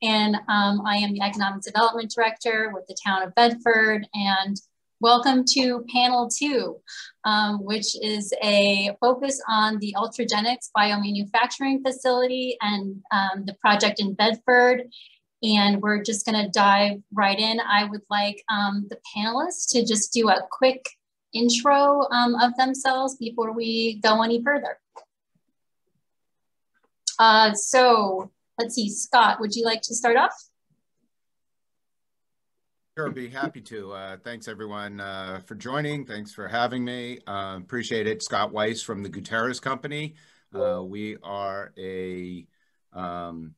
and um, I am the Economic Development Director with the town of Bedford. And welcome to panel two, um, which is a focus on the Ultragenyx biomanufacturing facility and um, the project in Bedford and we're just going to dive right in. I would like um, the panelists to just do a quick intro um, of themselves before we go any further. Uh, so let's see, Scott, would you like to start off? Sure, be happy to. Uh, thanks everyone uh, for joining. Thanks for having me. Uh, appreciate it. Scott Weiss from the Gutierrez Company. Uh, we are a um,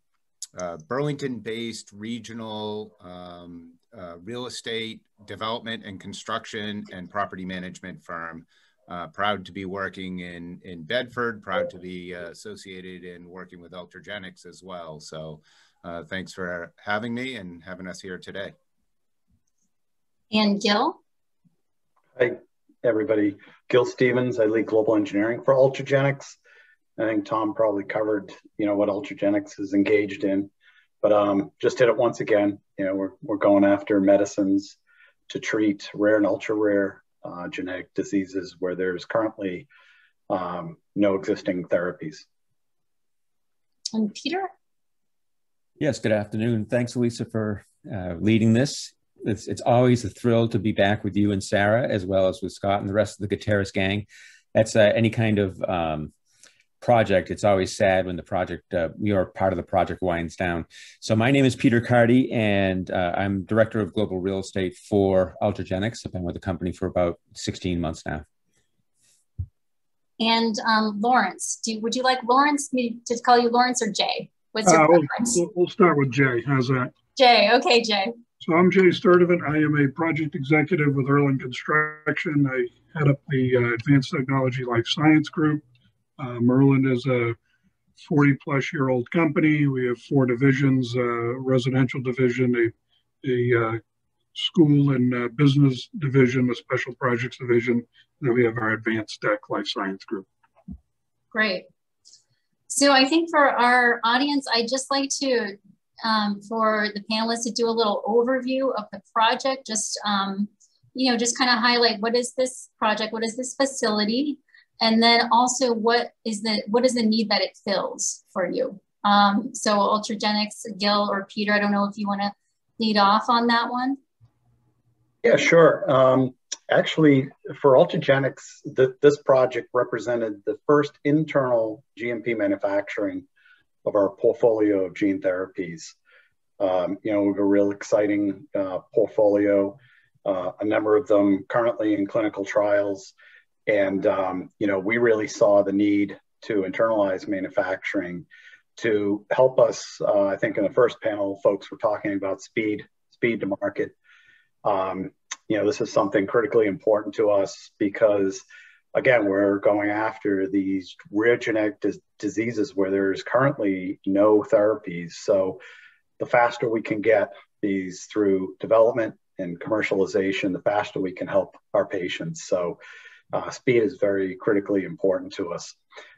uh, Burlington-based regional um, uh, real estate development and construction and property management firm. Proud to be working in, in Bedford, proud to be associated in working with Ultragenyx as well. So thanks for having me and having us here today. And Gil? Hi, everybody. Gil Stevens. I lead global engineering for Ultragenyx. I think Tom probably covered, you know, what Ultragenyx is engaged in, but um, just hit it once again. You know, we're, we're going after medicines to treat rare and ultra rare uh, genetic diseases where there's currently um, no existing therapies. And Peter? Yes, good afternoon. Thanks, Elisa, for uh, leading this. It's, it's always a thrill to be back with you and Sarah, as well as with Scott and the rest of the Gutierrez gang. That's uh, any kind of um, project, it's always sad when the project, uh, we are part of the project winds down. So my name is Peter Carty, and uh, I'm Director of Global Real Estate for Ultragenyx. I've been with the company for about 16 months now. And um, Lawrence, do, would you like Lawrence me to call you Lawrence or Jay? What's your uh, preference? We'll, we'll, start with Jay. How's that? Jay. Okay, Jay. So I'm Jay Sturdivant. I am a project executive with Erland Construction. I head up the uh, Advanced Technology Life Science Group. Uh, Erland is a 40 plus year old company. We have four divisions, uh, residential division, a, a uh, school and uh, business division, a special projects division. And then we have our advanced tech life science group. Great. So I think for our audience, I'd just like to, um, for the panelists to do a little overview of the project, just, um, you know, just kind of highlight what is this project, what is this facility, and then also what is the what is the need that it fills for you? Um, so ultragenyx gil or peter i don't know if you want to lead off on that one. Yeah sure. Um, actually for ultragenyx this project represented the first internal gmp manufacturing of our portfolio of gene therapies um, you know we have a real exciting uh, portfolio uh, a number of them currently in clinical trials and, um, you know, we really saw the need to internalize manufacturing to help us. Uh, I think in the first panel, folks were talking about speed, speed to market. Um, you know, this is something critically important to us because, again, we're going after these rare genetic dis- diseases where there's currently no therapies. So, the faster we can get these through development and commercialization, the faster we can help our patients. So, uh, speed is very critically important to us.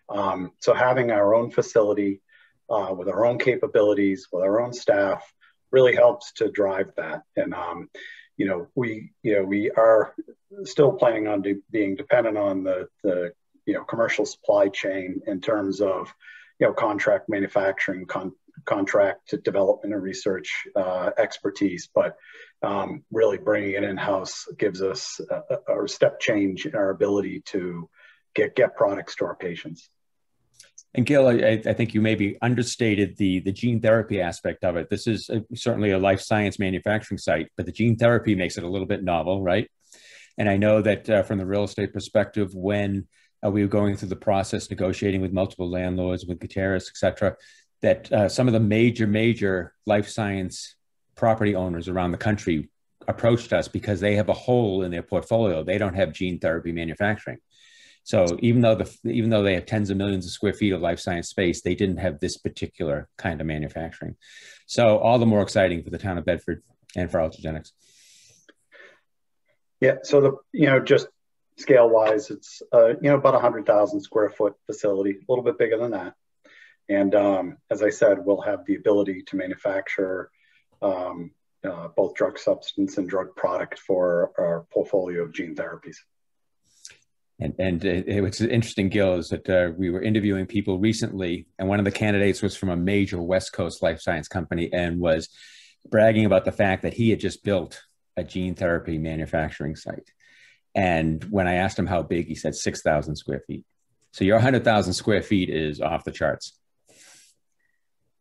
Um, so having our own facility uh, with our own capabilities, with our own staff, really helps to drive that. And um, you know, we you know we are still planning on de- being dependent on the the you know commercial supply chain in terms of you know contract manufacturing, con- contract development and research uh, expertise, but um, really bringing it in house gives us a, a, step change in our ability to get get products to our patients. And Gil, I, I, think you maybe understated the, the gene therapy aspect of it. This is a, certainly a life science manufacturing site, but the gene therapy makes it a little bit novel, right? And I know that uh, from the real estate perspective, when uh, we were going through the process, negotiating with multiple landlords, with Gutierrez, et cetera, that uh, some of the major, major life science property owners around the country approached us because they have a hole in their portfolio. They don't have gene therapy manufacturing. So even though the even though they have tens of millions of square feet of life science space, they didn't have this particular kind of manufacturing. So all the more exciting for the town of Bedford and for Ultragenyx. Yeah. So the you know just scale wise, it's uh, you know about a hundred thousand square foot facility, a little bit bigger than that. And um, as I said, we'll have the ability to manufacture um, uh, both drug substance and drug product for our portfolio of gene therapies. And, and it, it was interesting, Gil, is that uh, we were interviewing people recently, and one of the candidates was from a major West Coast life science company and was bragging about the fact that he had just built a gene therapy manufacturing site. And when I asked him how big, he said 6,000 square feet. So your 100,000 square feet is off the charts.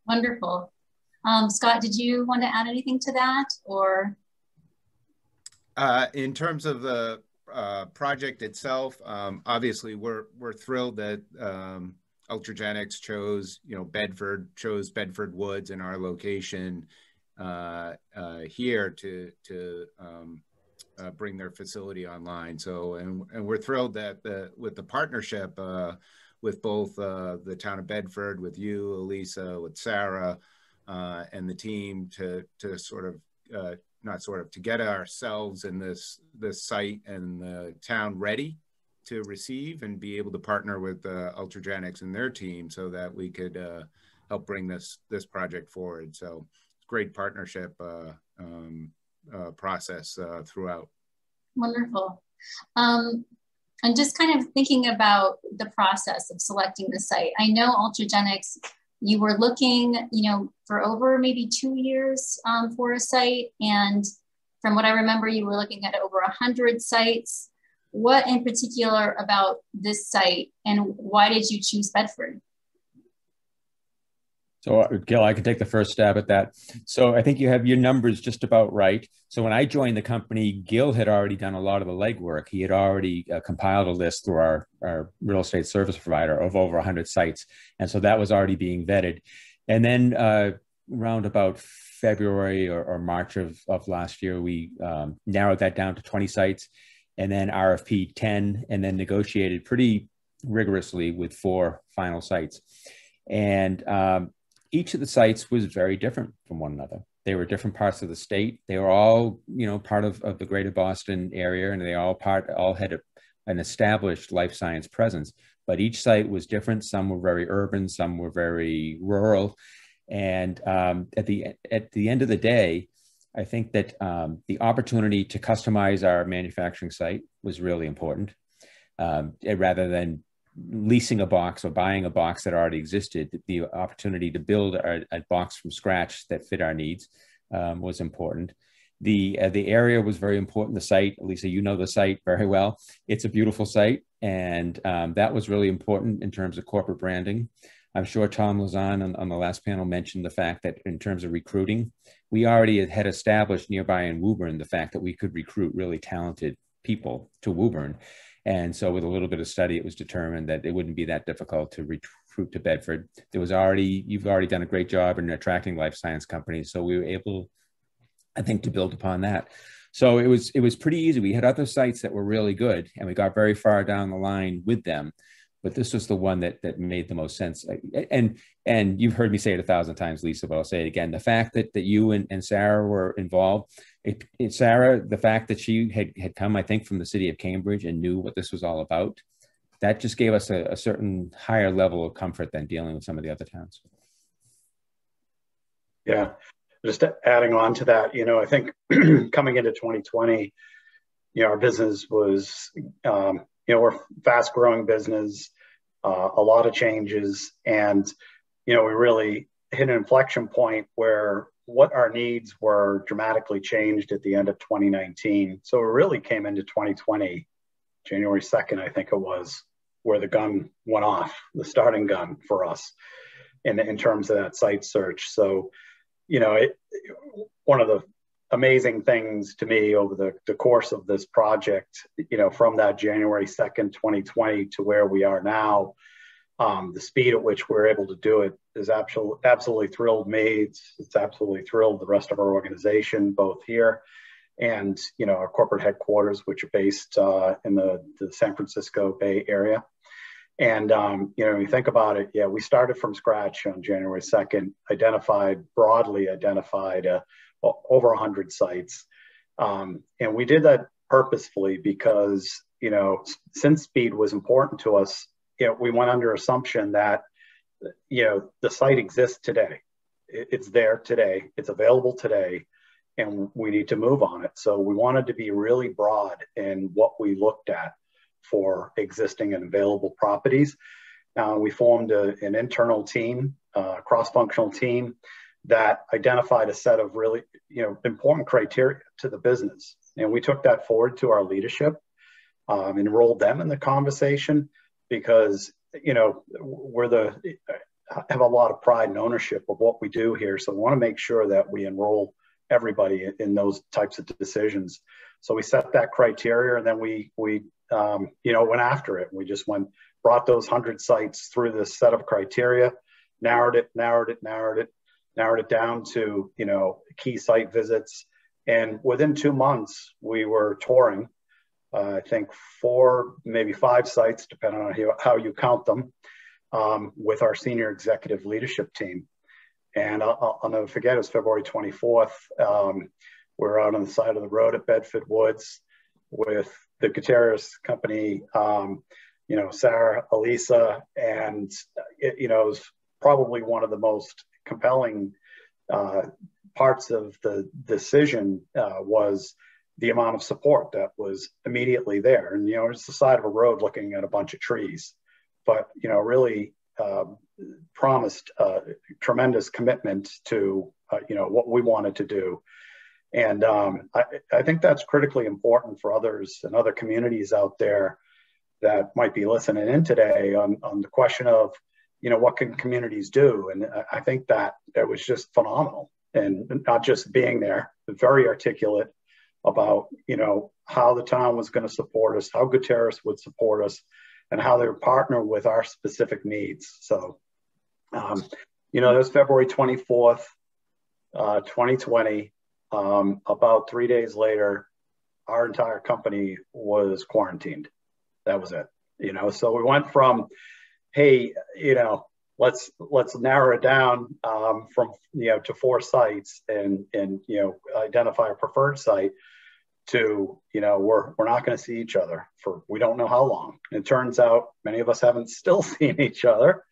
Wonderful. Um, Scott, did you want to add anything to that or? Uh, in terms of the uh, project itself, um, obviously we're, we're thrilled that um, Ultragenyx chose, you know, Bedford, chose Bedford Woods in our location here to, to um, uh, bring their facility online. So, and, and we're thrilled that the, with the partnership uh, with both uh, the town of Bedford, with you, Elisa, with Sarah, uh, and the team to to sort of uh, not sort of to get ourselves and this this site and the town ready to receive and be able to partner with uh, Ultragenyx and their team so that we could uh, help bring this this project forward. So great partnership uh, um, uh, process uh, throughout. Wonderful. Um, and just kind of thinking about the process of selecting the site. I know Ultragenyx you were looking, you know, for over maybe two years um, for a site. And from what I remember, you were looking at over 100 sites. What in particular about this site and why did you choose Bedford? So, Gil, I can take the first stab at that. So, I think you have your numbers just about right. So, when I joined the company, Gil had already done a lot of the legwork. He had already uh, compiled a list through our, our real estate service provider of over 100 sites. And so that was already being vetted. And then uh, around about February or, or, March of, of last year, we um, narrowed that down to 20 sites and then RFP 10, and then negotiated pretty rigorously with four final sites. And um, each of the sites was very different from one another. They were different parts of the state. They were all, you know, part of, of the greater Boston area, and they all part all had a, an established life science presence. But each site was different. Some were very urban, some were very rural. And um, at the at the end of the day, I think that um, the opportunity to customize our manufacturing site was really important, um, rather than leasing a box or buying a box that already existed, the opportunity to build a, box from scratch that fit our needs um, was important. The uh, the area was very important. The site, Lisa, you know the site very well. It's a beautiful site, and um, that was really important in terms of corporate branding. I'm sure Tom Lauzon on, on, the last panel mentioned the fact that in terms of recruiting, we already had established nearby in Woburn the fact that we could recruit really talented people to Woburn. And so, with a little bit of study, it was determined that it wouldn't be that difficult to recruit to Bedford. There was already, you've already done a great job in attracting life science companies. So, we were able, I think, to build upon that. So it was it was pretty easy. We had other sites that were really good, and we got very far down the line with them. But this was the one that that made the most sense. And and you've heard me say it a thousand times, Lisa, but I'll say it again. The fact that that you and, and Sarah were involved it, it, Sarah, the fact that she had, had come, I think, from the city of Cambridge and knew what this was all about, that just gave us a, a certain higher level of comfort than dealing with some of the other towns. Yeah, just adding on to that, you know, I think coming into 2020, you know, our business was, um, you know, we're fast growing business, uh, a lot of changes, and, you know, we really hit an inflection point where what our needs were dramatically changed at the end of 2019. So it really came into 2020, January 2nd, I think it was, where the gun went off, the starting gun for us in, in terms of that site search. So, you know, it, one of the amazing things to me over the, the course of this project, you know, from that January 2nd, 2020 to where we are now, um, the speed at which we're able to do it is absolutely absolutely thrilled me. It's, it's absolutely thrilled the rest of our organization, both here and you know our corporate headquarters, which are based uh, in the, the San Francisco Bay Area. And um, you know, when you think about it, yeah, we started from scratch on January second, identified broadly identified uh, over 100 sites, um, and we did that purposefully because you know since speed was important to us you know, we went under assumption that, you know, the site exists today. It's there today. It's available today, and we need to move on it. So we wanted to be really broad in what we looked at for existing and available properties. Uh, we formed a, an internal team, uh, cross-functional team that identified a set of really, you know, important criteria to the business, and we took that forward to our leadership, um, enrolled them in the conversation, because you know we're the have a lot of pride and ownership of what we do here. So we want to make sure that we enroll everybody in those types of decisions. So we set that criteria, and then we we um, you know went after it. We just went brought those hundred sites through this set of criteria, narrowed it, narrowed it, narrowed it, narrowed it down to you know key site visits, and within two months we were touring I think four, maybe five sites, depending on how, you count them, um, with our senior executive leadership team. And I'll, I'll never forget, it was February 24th. Um, we are out on the side of the road at Bedford Woods with the Gutierrez company, um, you know, Sarah, Elisa, and it, you know, it was probably one of the most compelling uh, parts of the decision uh, was the amount of support that was immediately there. And, you know, it's the side of a road looking at a bunch of trees, but, you know, really uh, promised a tremendous commitment to, uh, you know, what we wanted to do. And um, I, I think that's critically important for others and other communities out there that might be listening in today on, on the question of, you know, what can communities do? And I think that it was just phenomenal. And not just being there, very articulate about, you know, how the town was going to support us, how Gutierrez would support us, and how they would partner with our specific needs. So, um, you know, that was February 24th, uh, 2020. Um, about three days later, our entire company was quarantined. That was it. You know, so we went from, hey, you know, let's let's narrow it down um, from you know to four sites and and you know identify a preferred site to you know we're we're not going to see each other for we don't know how long. It turns out many of us haven't still seen each other,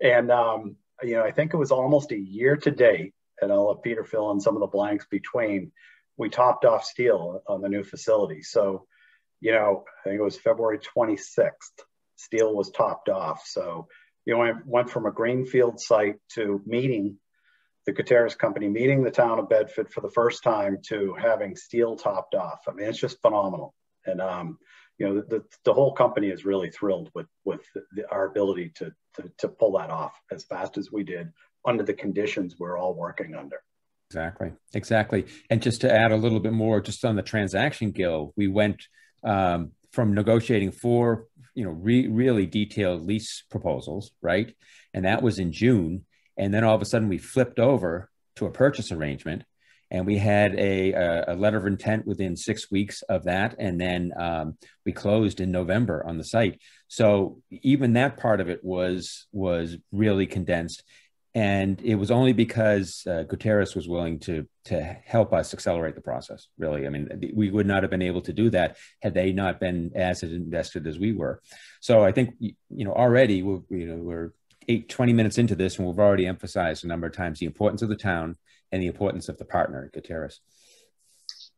and um, you know I think it was almost a year to date, and I'll let Peter fill in some of the blanks between. We topped off steel on the new facility, so you know I think it was February 26th. Steel was topped off, so you know I went from a greenfield site to meeting the Gutierrez company meeting the town of Bedford for the first time to having steel topped off. I mean, it's just phenomenal. And, um, you know, the, the whole company is really thrilled with, with the, our ability to, to, to pull that off as fast as we did under the conditions we're all working under. Exactly. Exactly. And just to add a little bit more, just on the transaction, Gil, we went um, from negotiating four, you know, re- really detailed lease proposals, right? And that was in June and then all of a sudden we flipped over to a purchase arrangement and we had a, a, letter of intent within six weeks of that and then um, we closed in november on the site so even that part of it was was really condensed and it was only because uh, Gutierrez was willing to to help us accelerate the process. Really, I mean, we would not have been able to do that had they not been as invested as we were. So I think you know already we're you know we're eight, 20 minutes into this, and we've already emphasized a number of times the importance of the town and the importance of the partner, Gutierrez.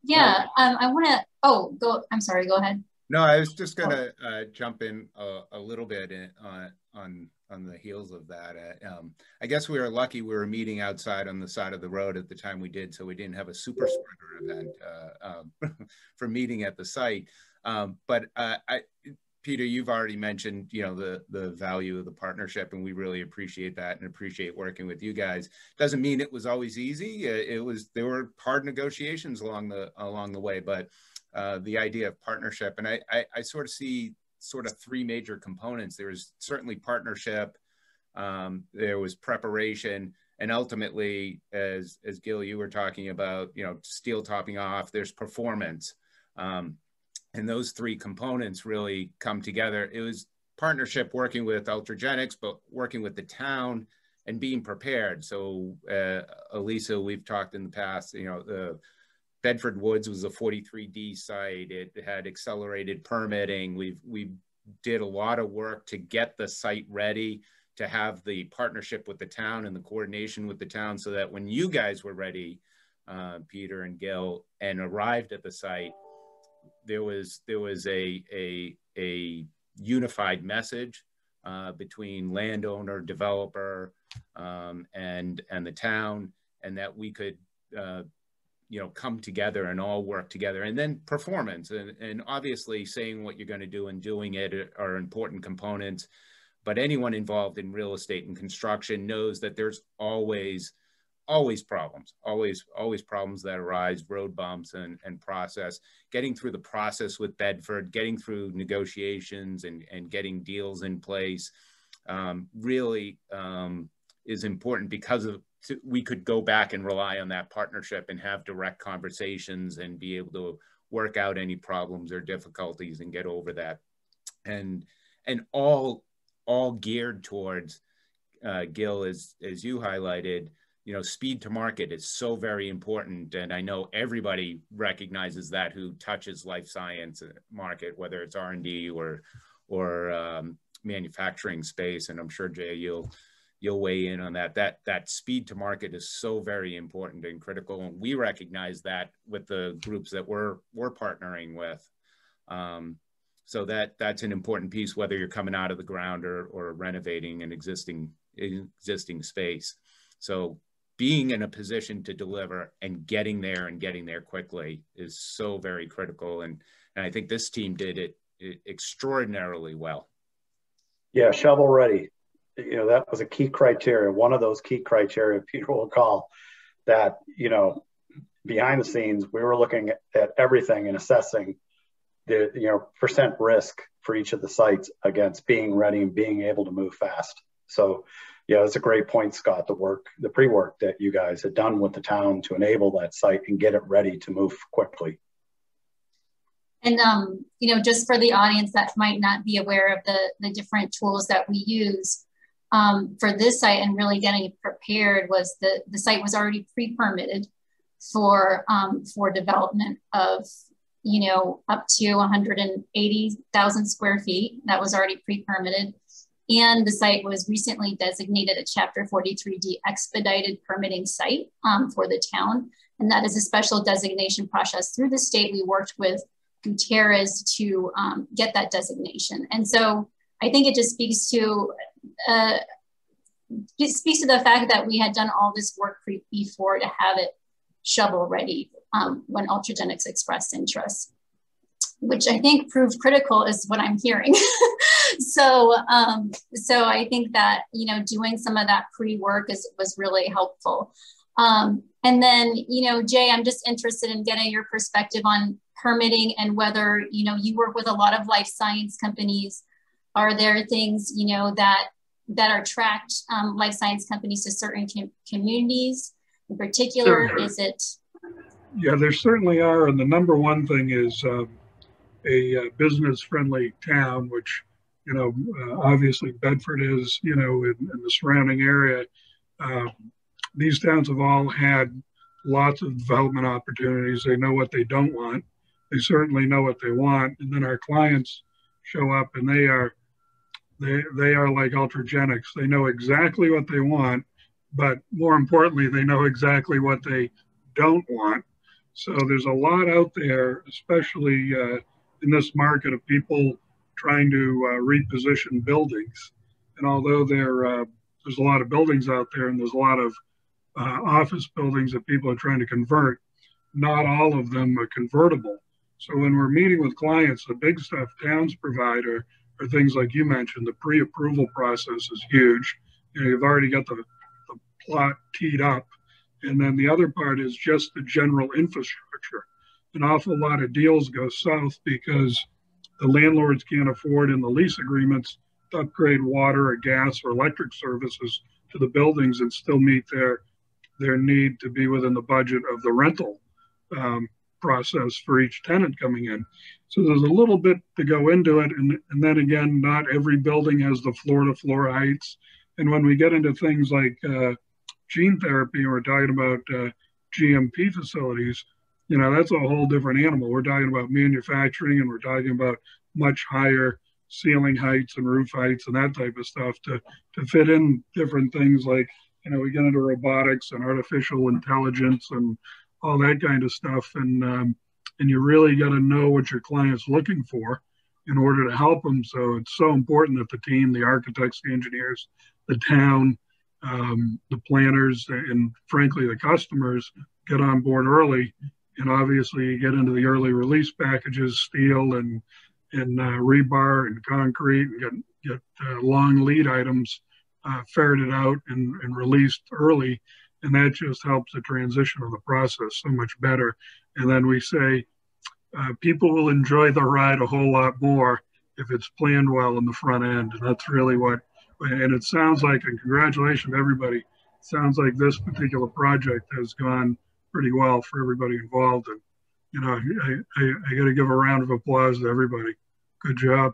Yeah, um, I want to. Oh, go. I'm sorry. Go ahead. No, I was just going to uh, jump in a, a little bit in, uh, on on the heels of that. Uh, um, I guess we were lucky we were meeting outside on the side of the road at the time we did, so we didn't have a super spreader event uh, um, for meeting at the site. Um, but uh, I, Peter, you've already mentioned, you know, the the value of the partnership, and we really appreciate that and appreciate working with you guys. Doesn't mean it was always easy. It was there were hard negotiations along the along the way, but uh, the idea of partnership, and I, I, I sort of see sort of three major components. There was certainly partnership, um, there was preparation, and ultimately, as as Gil, you were talking about, you know, steel topping off. There's performance. Um, and those three components really come together. It was partnership working with Ultragenyx, but working with the town and being prepared. So, uh, Elisa, we've talked in the past, you know, the Bedford Woods was a 43D site. It had accelerated permitting. We've, we did a lot of work to get the site ready to have the partnership with the town and the coordination with the town so that when you guys were ready, uh, Peter and Gil, and arrived at the site, there was there was a a, a unified message uh, between landowner, developer, um, and and the town, and that we could uh, you know come together and all work together, and then performance, and, and obviously saying what you're going to do and doing it are important components. But anyone involved in real estate and construction knows that there's always always problems, always, always problems that arise, road bumps and, and process, getting through the process with Bedford, getting through negotiations and, and getting deals in place um, really um, is important because of to, we could go back and rely on that partnership and have direct conversations and be able to work out any problems or difficulties and get over that. And, and all, all geared towards uh, Gil, as, as you highlighted, you know speed to market is so very important and i know everybody recognizes that who touches life science market whether it's r&d or or um, manufacturing space and i'm sure jay you'll you'll weigh in on that. That that speed to market is so very important and critical and we recognize that with the groups that we're we're partnering with. Um, so that that's an important piece whether you're coming out of the ground or or renovating an existing existing space. So being in a position to deliver and getting there and getting there quickly is so very critical. And, and I think this team did it, it extraordinarily well. Yeah, shovel ready. you know, that was a key criteria, one of those key criteria, Peter will recall, that, you know, behind the scenes, we were looking at everything and assessing the, you know, percent risk for each of the sites against being ready and being able to move fast. So, yeah, that's a great point, Scott. The work, the pre-work that you guys had done with the town to enable that site and get it ready to move quickly. And um, you know, just for the audience that might not be aware of the the different tools that we use um, for this site and really getting prepared was the the site was already pre-permitted for um, for development of you know up to 180,000 square feet that was already pre-permitted and the site was recently designated a Chapter 43D expedited permitting site um, for the town. And that is a special designation process through the state. We worked with Gutierrez to um, get that designation. And so I think it just speaks to uh, it speaks to the fact that we had done all this work before to have it shovel ready um, when Ultragenyx expressed interest, which I think proved critical is what I'm hearing. so, um, so I think that you know doing some of that pre-work is was really helpful. Um, and then, you know, Jay, I'm just interested in getting your perspective on permitting and whether, you know, you work with a lot of life science companies. Are there things, you know, that that are tracked um, life science companies to certain com communities in particular? Sure. Is it? Yeah, there certainly are. And the number one thing is um, a uh, business friendly town, which, you know, uh, obviously Bedford is, you know, in, in the surrounding area. Uh, these towns have all had lots of development opportunities. They know what they don't want. They certainly know what they want. And then our clients show up and they are they they are like ultragenyx. They know exactly what they want, but more importantly, they know exactly what they don't want. So there's a lot out there, especially uh, in this market of people trying to uh, reposition buildings. And although there uh, there's a lot of buildings out there, and there's a lot of uh, office buildings that people are trying to convert, not all of them are convertible. So when we're meeting with clients, the big stuff towns provide are, are things like you mentioned. The pre-approval process is huge. You know, you've already got the, the plot teed up. And then the other part is just the general infrastructure. An awful lot of deals go south because the landlords can't afford in the lease agreements to upgrade water or gas or electric services to the buildings and still meet their their need to be within the budget of the rental um, process for each tenant coming in. So there's a little bit to go into it. And, and then again, not every building has the floor to floor heights. And when we get into things like uh, gene therapy, we're talking about uh, GMP facilities, you know, that's a whole different animal. We're talking about manufacturing and we're talking about much higher ceiling heights and roof heights and that type of stuff to, to fit in different things like you know, we get into robotics and artificial intelligence and all that kind of stuff. And, um, and you really got to know what your client's looking for in order to help them. So it's so important that the team, the architects, the engineers, the town, um, the planners, and frankly, the customers get on board early. And obviously, you get into the early release packages, steel and and uh, rebar and concrete, and get get uh, long lead items uh, ferreted out and, and released early. And that just helps the transition of the process so much better. And then we say uh, people will enjoy the ride a whole lot more if it's planned well in the front end. And that's really what, and it sounds like, and congratulations everybody, sounds like this particular project has gone pretty well for everybody involved. And, you know, I, I, I got to give a round of applause to everybody. Good job.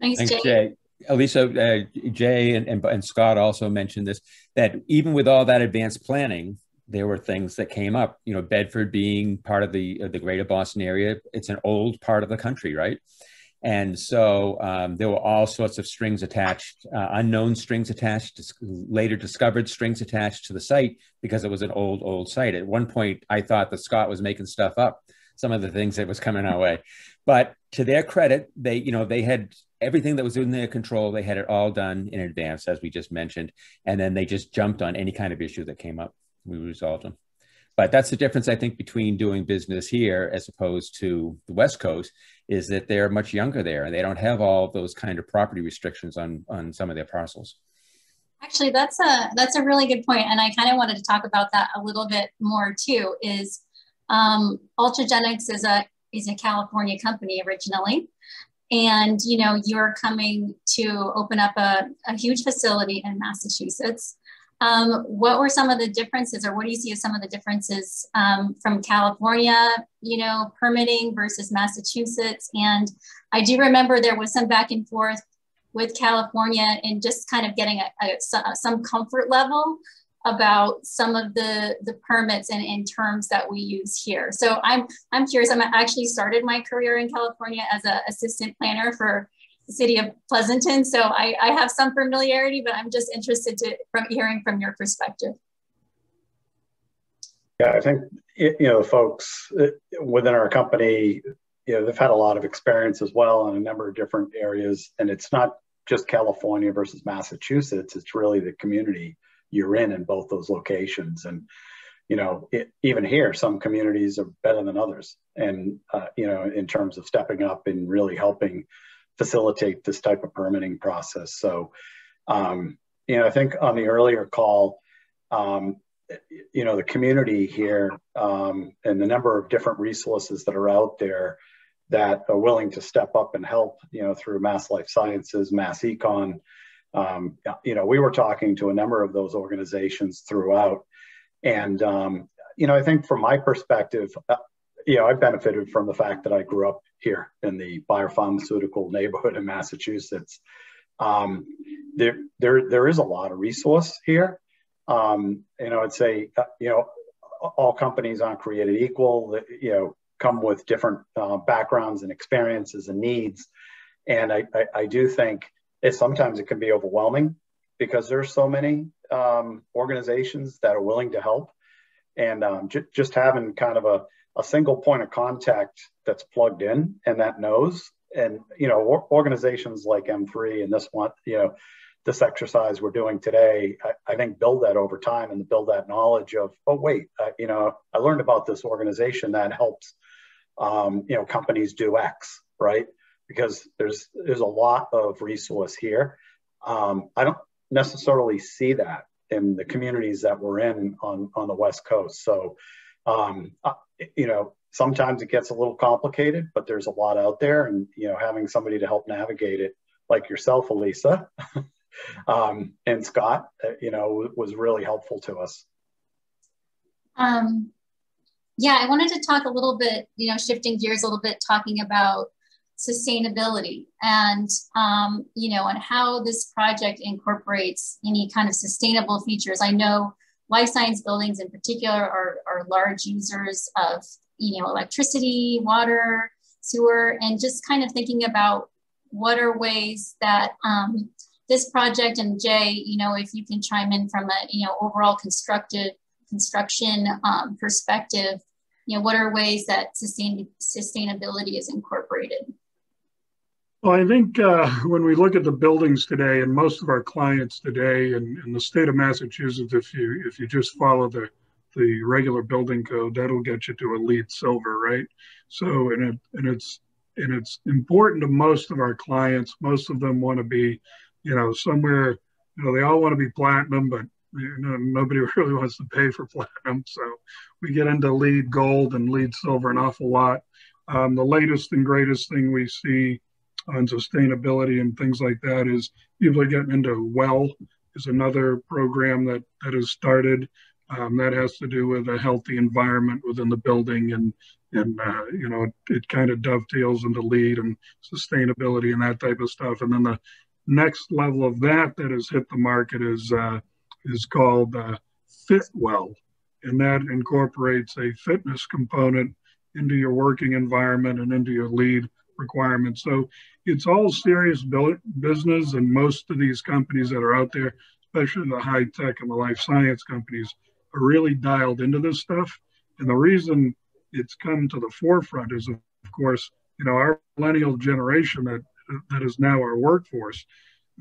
Thanks, Thanks Jay. Jay. Elisa, uh, Jay, and, and, and, Scott also mentioned this that even with all that advanced planning, there were things that came up. You know, Bedford being part of the uh, the greater Boston area, it's an old part of the country, right? And so um, there were all sorts of strings attached, uh, unknown strings attached, dis- later discovered strings attached to the site because it was an old, old site. At one point, I thought that Scott was making stuff up, some of the things that was coming our way. But to their credit, they, you know, they had everything that was in their control. They had it all done in advance, as we just mentioned, and then they just jumped on any kind of issue that came up. We resolved them. But that's the difference, I think, between doing business here as opposed to the West Coast, is that they're much younger there and they don't have all those kind of property restrictions on on some of their parcels. Actually, that's a that's a really good point, and I kind of wanted to talk about that a little bit more too. Is um, Ultragenyx is a is a California company originally, and you know you're coming to open up a, a huge facility in Massachusetts. Um, what were some of the differences, or what do you see as some of the differences um, from California, you know, permitting versus Massachusetts? And I do remember there was some back and forth with California and just kind of getting a, a, some comfort level about some of the the permits and, in terms that we use here. So I'm I'm curious. I'm actually started my career in California as an assistant planner for city of Pleasanton. So I, I have some familiarity, but I'm just interested to from hearing from your perspective. Yeah, I think you know folks uh, within our company you know, they've had a lot of experience as well in a number of different areas. And it's not just California versus Massachusetts, it's really the community you're in in both those locations. And, you know, it, even here, some communities are better than others. And, uh, you know, in terms of stepping up and really helping facilitate this type of permitting process. So, um, you know, I think on the earlier call, um, you know, the community here um, and the number of different resources that are out there that are willing to step up and help, you know, through Mass Life Sciences, MassEcon. Um, you know, we were talking to a number of those organizations throughout. And, um, you know, I think from my perspective, uh, know, I benefited from the fact that I grew up here in the biopharmaceutical neighborhood in Massachusetts. Um, there, there, there is a lot of resource here. Um, you know, I'd say, uh, you know, all companies aren't created equal. You know, come with different uh, backgrounds and experiences and needs. And I, I, I, do think it sometimes it can be overwhelming because there's so many um, organizations that are willing to help. And um, j- just having kind of a, a single point of contact that's plugged in and that knows. And, you know, organizations like M3 and this one, you know, this exercise we're doing today, I, I, think build that over time and build that knowledge of, oh, wait, uh, you know, I learned about this organization that helps um, you know, companies do X, right? Because there's there's a lot of resource here. Um, I don't necessarily see that in the communities that we're in on on the West Coast. So, um, you know, sometimes it gets a little complicated, but there's a lot out there, and you know, having somebody to help navigate it, like yourself, Alyssa. um, and Scott, uh, you know, was really helpful to us. Um, yeah, I wanted to talk a little bit, you know, shifting gears a little bit, talking about sustainability and, um, you know, and how this project incorporates any kind of sustainable features. I know life science buildings in particular are, are large users of, you know, electricity, water, sewer, and just kind of thinking about what are ways that um, this project and Jay, you know, if you can chime in from a, you know, overall constructive construction um, perspective, you know, what are ways that sustain, sustainability is incorporated? Well, I think uh, when we look at the buildings today, and most of our clients today, in, in the state of Massachusetts, if you if you just follow the the regular building code, that'll get you to a LEED silver, right? So, and it and it's and it's important to most of our clients. Most of them want to be, you know, somewhere. You know, they all want to be platinum, but you know, nobody really wants to pay for platinum. So we get into LEED gold and LEED silver an awful lot. Um, the latest and greatest thing we see on sustainability and things like that is people are getting into well is another program that that has started. Um, that has to do with a healthy environment within the building and and uh, you know it, it kind of dovetails into LEED and sustainability and that type of stuff. And then the next level of that that has hit the market is uh, is called uh, Fitwel, and that incorporates a fitness component into your working environment and into your LEED requirements. So it's all serious business, and most of these companies that are out there, especially the high tech and the life science companies, are really dialed into this stuff. And the reason it's come to the forefront is, of course, you know, our millennial generation that that is now our workforce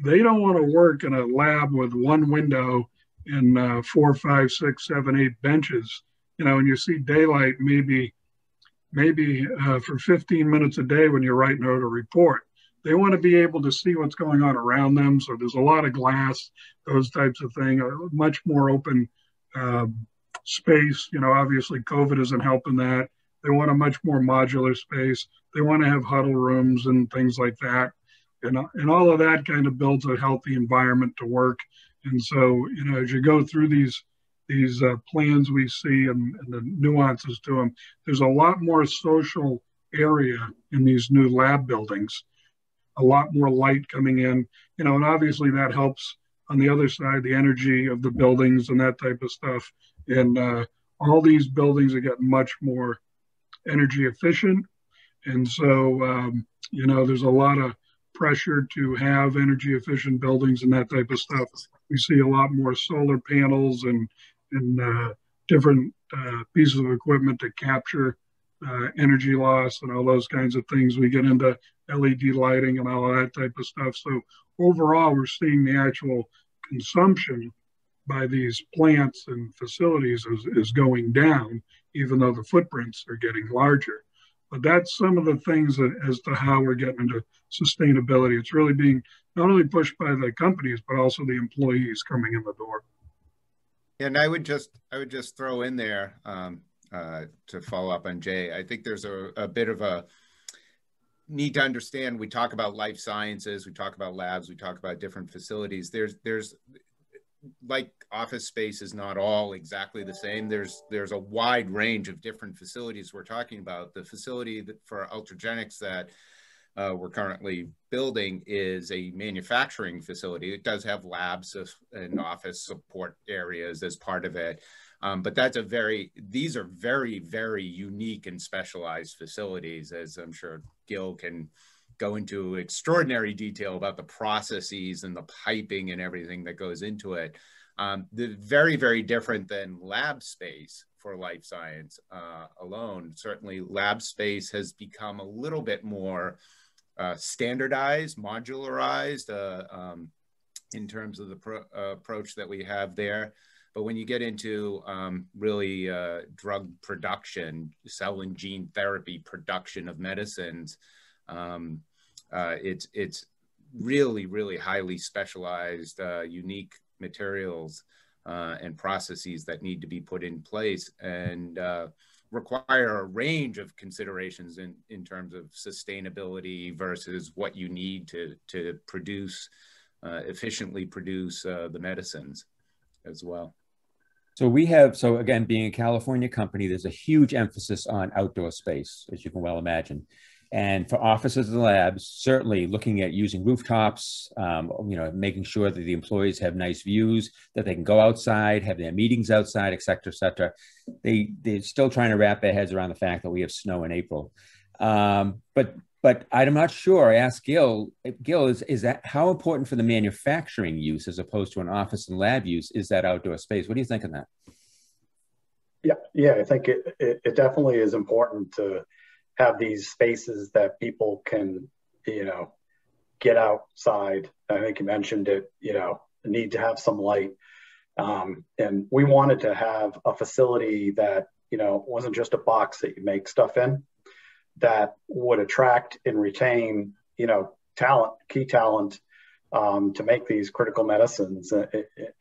they don't want to work in a lab with one window and uh, four, five, six, seven, eight benches. you know, and you see daylight maybe maybe uh, for 15 minutes a day when you're writing out a report. They want to be able to see what's going on around them. So there's a lot of glass, those types of things, a much more open um, space. You know, obviously COVID isn't helping that. They want a much more modular space. They want to have huddle rooms and things like that. And, and all of that kind of builds a healthy environment to work. And so, you know, as you go through these these uh, plans we see and, and, the nuances to them. There's a lot more social area in these new lab buildings, a lot more light coming in, you know, and obviously that helps on the other side, the energy of the buildings and that type of stuff. And uh, all these buildings are getting much more energy efficient. And so, um, you know, there's a lot of pressure to have energy efficient buildings and that type of stuff. We see a lot more solar panels and and uh, different uh, pieces of equipment to capture uh, energy loss and all those kinds of things. We get into LED lighting and all that type of stuff. So overall, we're seeing the actual consumption by these plants and facilities is, is going down, even though the footprints are getting larger. But that's some of the things that, as to how we're getting into sustainability. It's really being not only pushed by the companies, but also the employees coming in the door. And I would just I would just throw in there um, uh, to follow up on Jay. I think there's a, a bit of a need to understand. We talk about life sciences, we talk about labs, we talk about different facilities. There's there's like office space is not all exactly the same. There's there's a wide range of different facilities we're talking about. The facility for Ultragenyx that uh, we're currently building is a manufacturing facility. It does have labs and office support areas as part of it. Um, but that's a very, these are very, very unique and specialized facilities, as I'm sure Gil can go into extraordinary detail about the processes and the piping and everything that goes into it. Um, the very, very different than lab space for life science uh, alone. Certainly, lab space has become a little bit more uh, standardized, modularized uh, um, in terms of the pro- uh, approach that we have there. But when you get into um, really uh, drug production, cell and gene therapy production of medicines, um, uh, it's it's really really highly specialized, uh, unique materials and processes that need to be put in place and require a range of considerations in, in terms of sustainability versus what you need to, to produce, uh, efficiently produce uh, the medicines as well. So we have, so again, being a California company, there's a huge emphasis on outdoor space, as you can well imagine. And for offices and labs, certainly looking at using rooftops, um, you know, making sure that the employees have nice views, that they can go outside, have their meetings outside, et cetera, et cetera. They, they're still trying to wrap their heads around the fact that we have snow in April. Um, but but I'm not sure. I asked Gil. Gil, is is that how important for the manufacturing use as opposed to an office and lab use is that outdoor space? What do you think of that? Yeah, yeah, I think it, it, it definitely is important to have these spaces that people can, you know, get outside. I think you mentioned it, you know, need to have some light. Um, and we wanted to have a facility that, you know, wasn't just a box that you make stuff in, that would attract and retain, you know, talent, key talent um, to make these critical medicines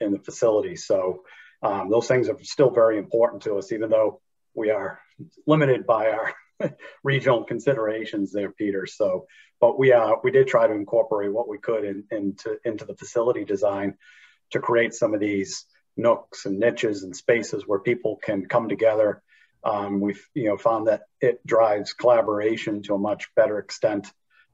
in, the facility. So um, those things are still very important to us, even though we are limited by our regional considerations there, Peter. So, but we uh, we did try to incorporate what we could in, into into the facility design to create some of these nooks and niches and spaces where people can come together. Um, we've you know found that it drives collaboration to a much better extent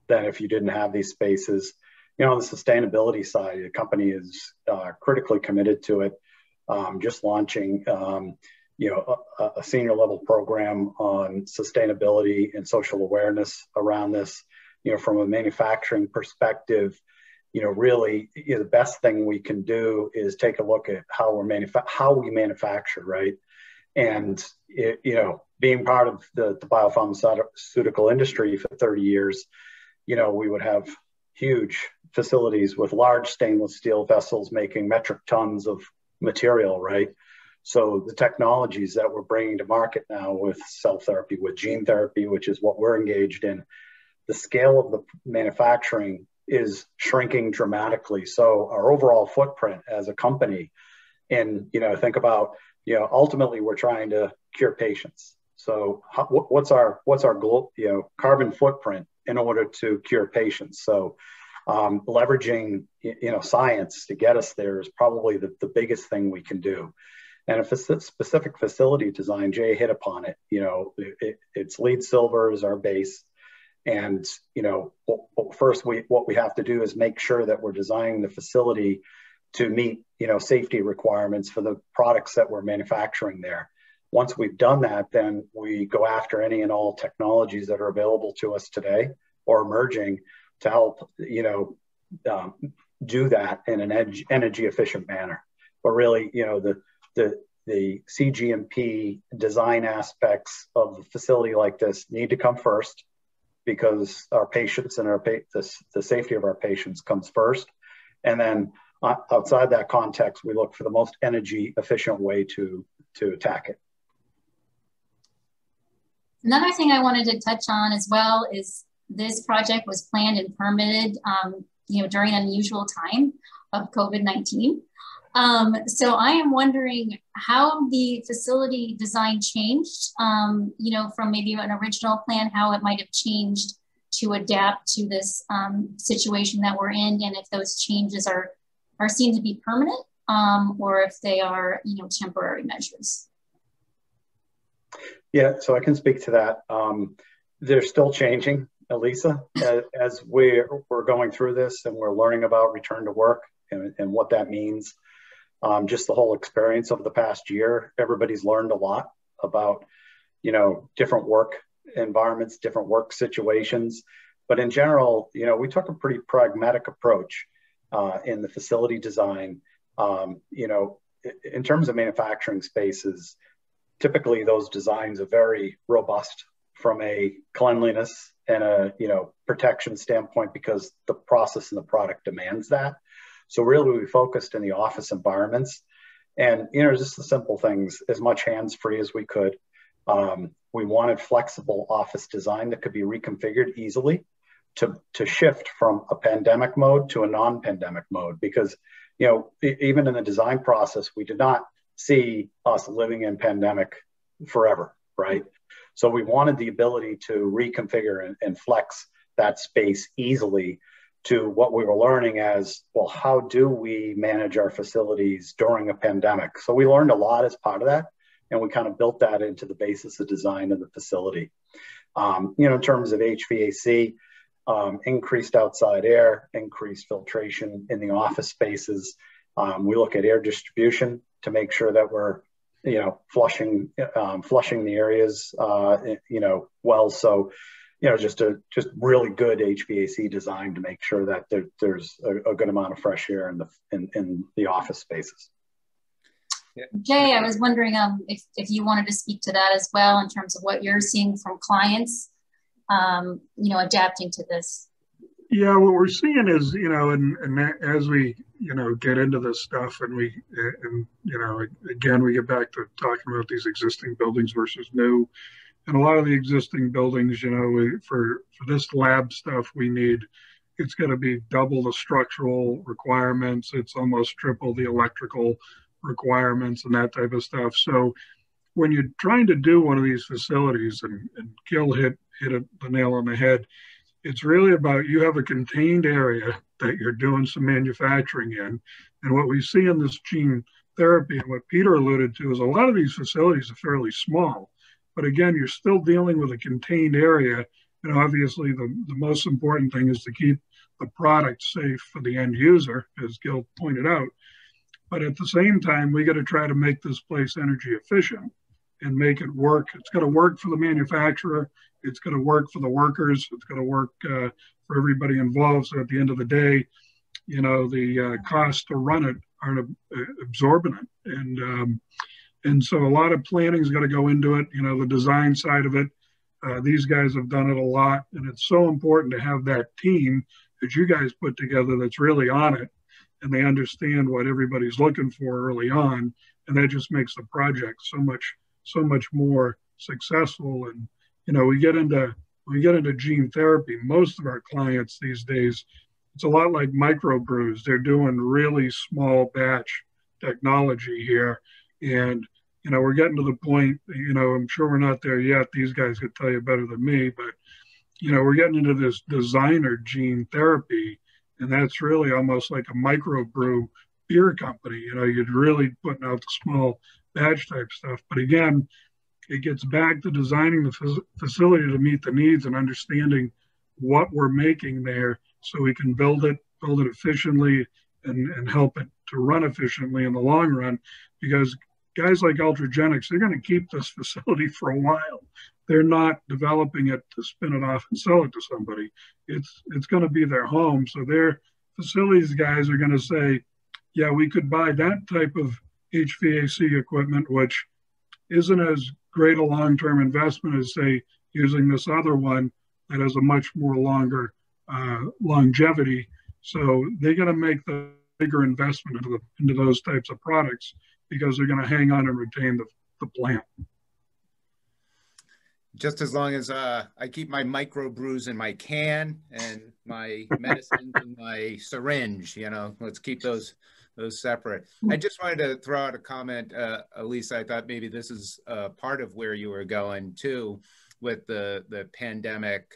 than if you didn't have these spaces. You know, on the sustainability side, the company is uh, critically committed to it. Um, just launching um, you know, a, a, senior level program on sustainability and social awareness around this. You know, from a manufacturing perspective, you know, really you know, the best thing we can do is take a look at how we're manufa- how we manufacture, right? And it, you know, being part of the, the biopharmaceutical industry for 30 years, you know, we would have huge facilities with large stainless steel vessels making metric tons of material, right? So the technologies that we're bringing to market now with cell therapy, with gene therapy, which is what we're engaged in, the scale of the manufacturing is shrinking dramatically. So our overall footprint as a company, and you know, think about you know, ultimately we're trying to cure patients. So how, what's our what's our global you know carbon footprint in order to cure patients? So um, leveraging you know science to get us there is probably the, the biggest thing we can do. And a specific facility design, Jay hit upon it. You know, it, it's LEED silver is our base, and you know, first we what we have to do is make sure that we're designing the facility to meet you know safety requirements for the products that we're manufacturing there. Once we've done that, then we go after any and all technologies that are available to us today or emerging to help you know um, do that in an energy efficient manner. But really, you know, the the the CGMP design aspects of the facility like this need to come first because our patients and our pa- the, the safety of our patients comes first. And then uh, outside that context, we look for the most energy efficient way to, to attack it. Another thing I wanted to touch on as well is this project was planned and permitted, um, you know, during an unusual time of COVID-19. Um, so I am wondering how the facility design changed, um, you know, from maybe an original plan, how it might have changed to adapt to this um, situation that we're in, and if those changes are are seen to be permanent um, or if they are, you know, temporary measures. Yeah, so I can speak to that. Um, they're still changing, Alyssa, as, as we're, we're going through this and we're learning about return to work and, and what that means um, just the whole experience of the past year. Everybody's learned a lot about, you know, different work environments, different work situations. But in general, you know, we took a pretty pragmatic approach uh, in the facility design. Um, you know, in terms of manufacturing spaces, typically those designs are very robust from a cleanliness and a you know protection standpoint because the process and the product demands that. So really we focused in the office environments and, you know, just the simple things, as much hands-free as we could. Um, we wanted flexible office design that could be reconfigured easily to, to shift from a pandemic mode to a non-pandemic mode because, you know, even in the design process, we did not see us living in pandemic forever, right? So we wanted the ability to reconfigure and, and flex that space easily to what we were learning as well how do we manage our facilities during a pandemic? So we learned a lot as part of that and we kind of built that into the basis of design of the facility. Um, you know in terms of hvac um, increased outside air increased filtration in the office spaces. Um, we look at air distribution to make sure that we're you know flushing um, flushing the areas uh, you know well. So you know, just a just really good HVAC design to make sure that there, there's a, a, good amount of fresh air in the in, in the office spaces. Jay, I was wondering um, if, if you wanted to speak to that as well in terms of what you're seeing from clients, um, you know, adapting to this. Yeah, what we're seeing is, you know, and, and as we, you know, get into this stuff and we, and, you know, again, we get back to talking about these existing buildings versus new and a lot of the existing buildings, you know, we, for for this lab stuff, we need it's going to be double the structural requirements. It's almost triple the electrical requirements and that type of stuff. So when you're trying to do one of these facilities, and, and Gil hit hit a, the nail on the head, it's really about you have a contained area that you're doing some manufacturing in, and what we see in this gene therapy and what Peter alluded to is a lot of these facilities are fairly small. But again, you're still dealing with a contained area. And obviously, the, the most important thing is to keep the product safe for the end user, as Gil pointed out. But at the same time, we got to try to make this place energy efficient and make it work. It's got to work for the manufacturer. It's going to work for the workers. It's going to work uh, for everybody involved. So at the end of the day, you know, the uh, costs to run it aren't absorbent. And um, and so a lot of planning is going to go into it. You know, the design side of it. Uh, these guys have done it a lot, and it's so important to have that team that you guys put together that's really on it, and they understand what everybody's looking for early on, and that just makes the project so much so much more successful. And you know, we get into we get into gene therapy. Most of our clients these days, it's a lot like microbrews. They're doing really small batch technology here, and you know, we're getting to the point. You know, I'm sure we're not there yet. These guys could tell you better than me, but you know, we're getting into this designer gene therapy, and that's really almost like a microbrew beer company. You know, you're really putting out the small batch type stuff. But again, it gets back to designing the facility to meet the needs and understanding what we're making there so we can build it, build it efficiently and, and help it to run efficiently in the long run. Because guys like Ultragenyx, they're going to keep this facility for a while. They're not developing it to spin it off and sell it to somebody. It's it's going to be their home. So their facilities guys are going to say, yeah, we could buy that type of HVAC equipment, which isn't as great a long-term investment as say using this other one that has a much more longer uh, longevity. So they're going to make the bigger investment into, the, into those types of products because they're going to hang on and retain the, the plant. Just as long as uh, I keep my microbrews in my can and my medicines in my syringe, you know, let's keep those those separate. I just wanted to throw out a comment, uh, Alyssa. I thought maybe this is uh, part of where you were going too, with the the pandemic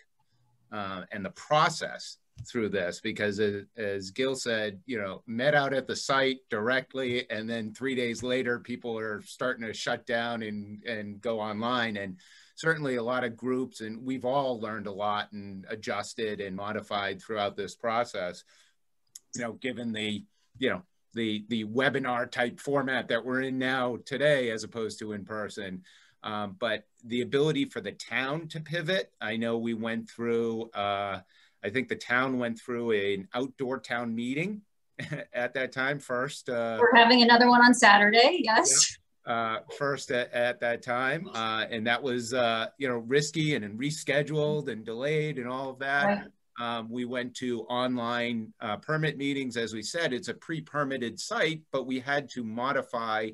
uh, and the process through this, because as, as Gil said, you know, met out at the site directly, and then three days later, people are starting to shut down and and go online, and certainly a lot of groups, and we've all learned a lot and adjusted and modified throughout this process. You know, given the you know the the webinar type format that we're in now today as opposed to in person um, but the ability for the town to pivot i know we went through uh, i think the town went through an outdoor town meeting at that time first uh, we're having another one on saturday yes yeah. Uh, first at, at, that time, uh, and that was uh, you know risky and, and, rescheduled and delayed and all of that. Right. Um, we went to online uh, permit meetings. As we said, it's a pre-permitted site, but we had to modify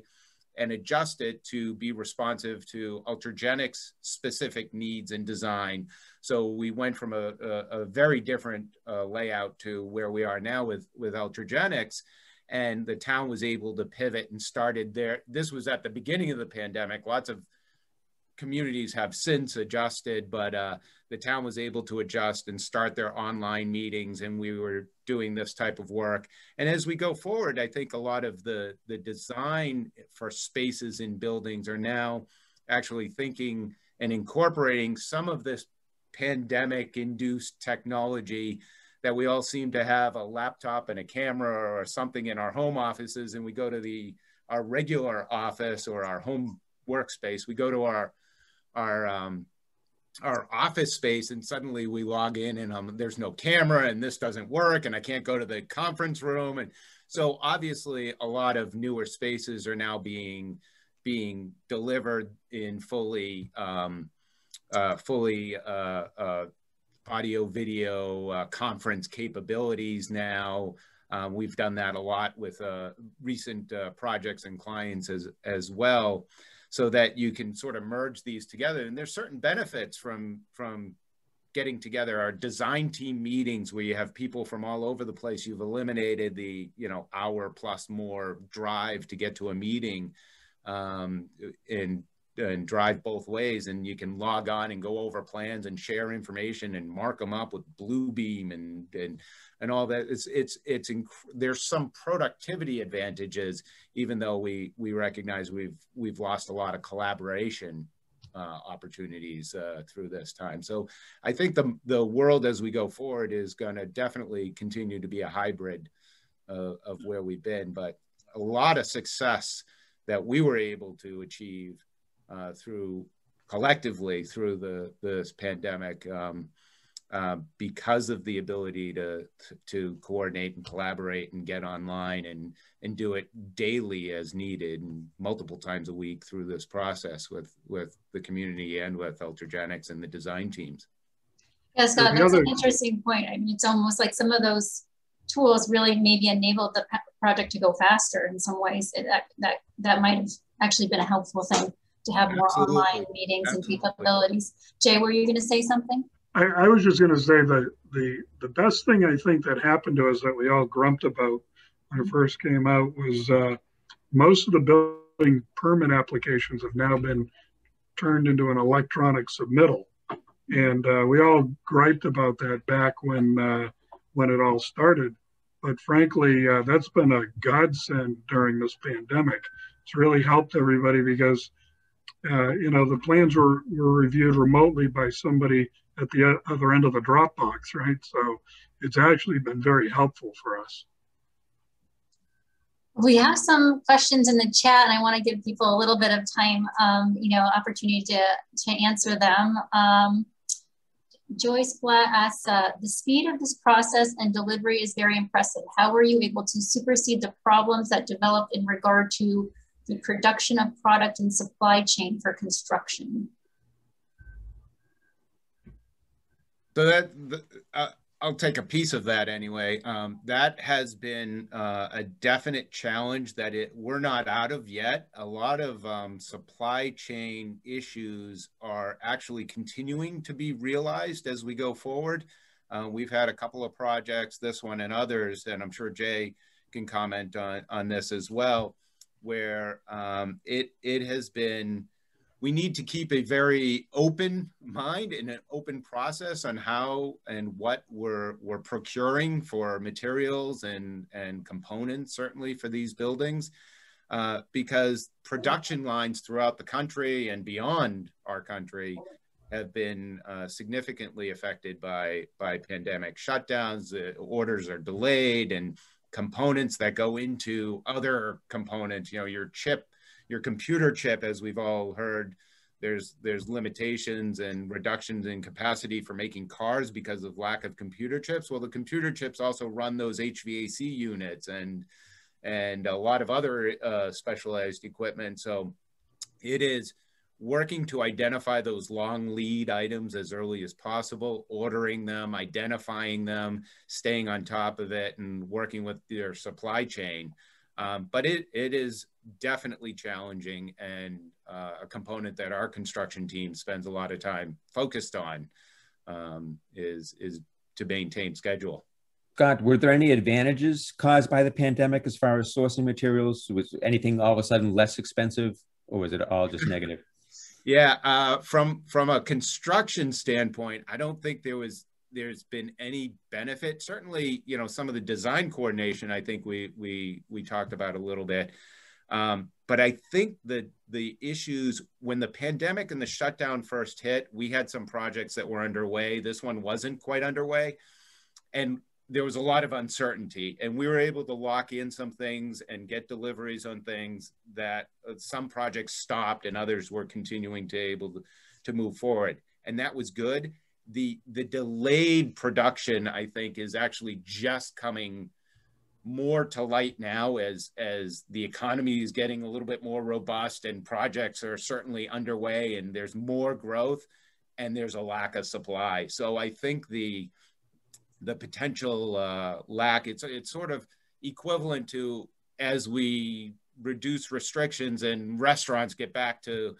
and adjust it to be responsive to Ultragenyx specific needs and design. So we went from a, a, a very different uh, layout to where we are now with, with Ultragenyx. And the town was able to pivot and started there. This was at the beginning of the pandemic. Lots of communities have since adjusted, but uh, the town was able to adjust and start their online meetings, and we were doing this type of work. And as we go forward, I think a lot of the the design for spaces in buildings are now actually thinking and incorporating some of this pandemic-induced technology that we all seem to have a laptop and a camera or something in our home offices, and we go to the our regular office or our home workspace. We go to our our um, our office space and suddenly we log in and um, there's no camera and this doesn't work and I can't go to the conference room and so obviously a lot of newer spaces are now being being delivered in fully um, uh, fully uh, uh, audio video uh, conference capabilities now. Um, we've done that a lot with uh, recent projects and clients as as well so that you can sort of merge these together. And there's certain benefits from from getting together our design team meetings where you have people from all over the place you've eliminated the you know hour plus more drive to get to a meeting um, and and drive both ways and you can log on and go over plans and share information and mark them up with bluebeam and and and all that. It's it's it's inc- there's some productivity advantages even though we we recognize we've we've lost a lot of collaboration uh, opportunities uh, through this time. So i think the the world as we go forward is going to definitely continue to be a hybrid uh, of where we've been but a lot of success that we were able to achieve uh, through collectively through the this pandemic um, uh, because of the ability to to coordinate and collaborate and get online and and do it daily as needed and multiple times a week through this process with with the community and with Ultragenyx and the design teams. Yeah, Scott, that's other... an interesting point. I mean, it's almost like some of those tools really maybe enabled the project to go faster in some ways. It, that, that, that might have actually been a helpful thing to have more Absolutely. online meetings Absolutely. and capabilities. Jay, were you going to say something? I, I was just going to say that the, the best thing I think that happened to us that we all grumped about when it first came out was uh, most of the building permit applications have now been turned into an electronic submittal. And uh, we all griped about that back when uh, when it all started. But frankly, uh, that's been a godsend during this pandemic. It's really helped everybody because, uh, you know, the plans were, were reviewed remotely by somebody at the other end of the Dropbox, right? So it's actually been very helpful for us. We have some questions in the chat, and I want to give people a little bit of time, um, you know, opportunity to, to answer them. Um, Joyce Blatt asks, uh, the speed of this process and delivery is very impressive. How were you able to supersede the problems that developed in regard to the production of product and supply chain for construction? So that, uh, I'll take a piece of that anyway. Um, that has been uh, a definite challenge that it we're not out of yet. A lot of um, supply chain issues are actually continuing to be realized as we go forward. Uh, we've had a couple of projects, this one and others, and I'm sure Jay can comment on on this as well, where um, it it has been we need to keep a very open mind and an open process on how and what we're, we're procuring for materials and, and components, certainly for these buildings, uh, because production lines throughout the country and beyond our country have been uh, significantly affected by, by pandemic shutdowns. Uh, orders are delayed and components that go into other components, you know, your chip your computer chip, as we've all heard, there's there's limitations and reductions in capacity for making cars because of lack of computer chips. Well, the computer chips also run those HVAC units and and a lot of other uh, specialized equipment. So it is working to identify those long lead items as early as possible, ordering them, identifying them, staying on top of it, and working with their supply chain. Um, but it, it is definitely challenging and uh, a component that our construction team spends a lot of time focused on um, is, is to maintain schedule. Scott, were there any advantages caused by the pandemic as far as sourcing materials? Was anything all of a sudden less expensive or was it all just negative? Yeah, uh, from from a construction standpoint, I don't think there was there's been any benefit. Certainly, you know, some of the design coordination, I think we we we talked about a little bit. Um, but I think that the issues when the pandemic and the shutdown first hit, we had some projects that were underway. This one wasn't quite underway, and there was a lot of uncertainty. And we were able to lock in some things and get deliveries on things that uh, some projects stopped and others were continuing to able to, to move forward. And that was good the the delayed production i think is actually just coming more to light now as as the economy is getting a little bit more robust and projects are certainly underway and there's more growth and there's a lack of supply so i think the the potential uh, lack it's it's sort of equivalent to as we reduce restrictions and restaurants get back to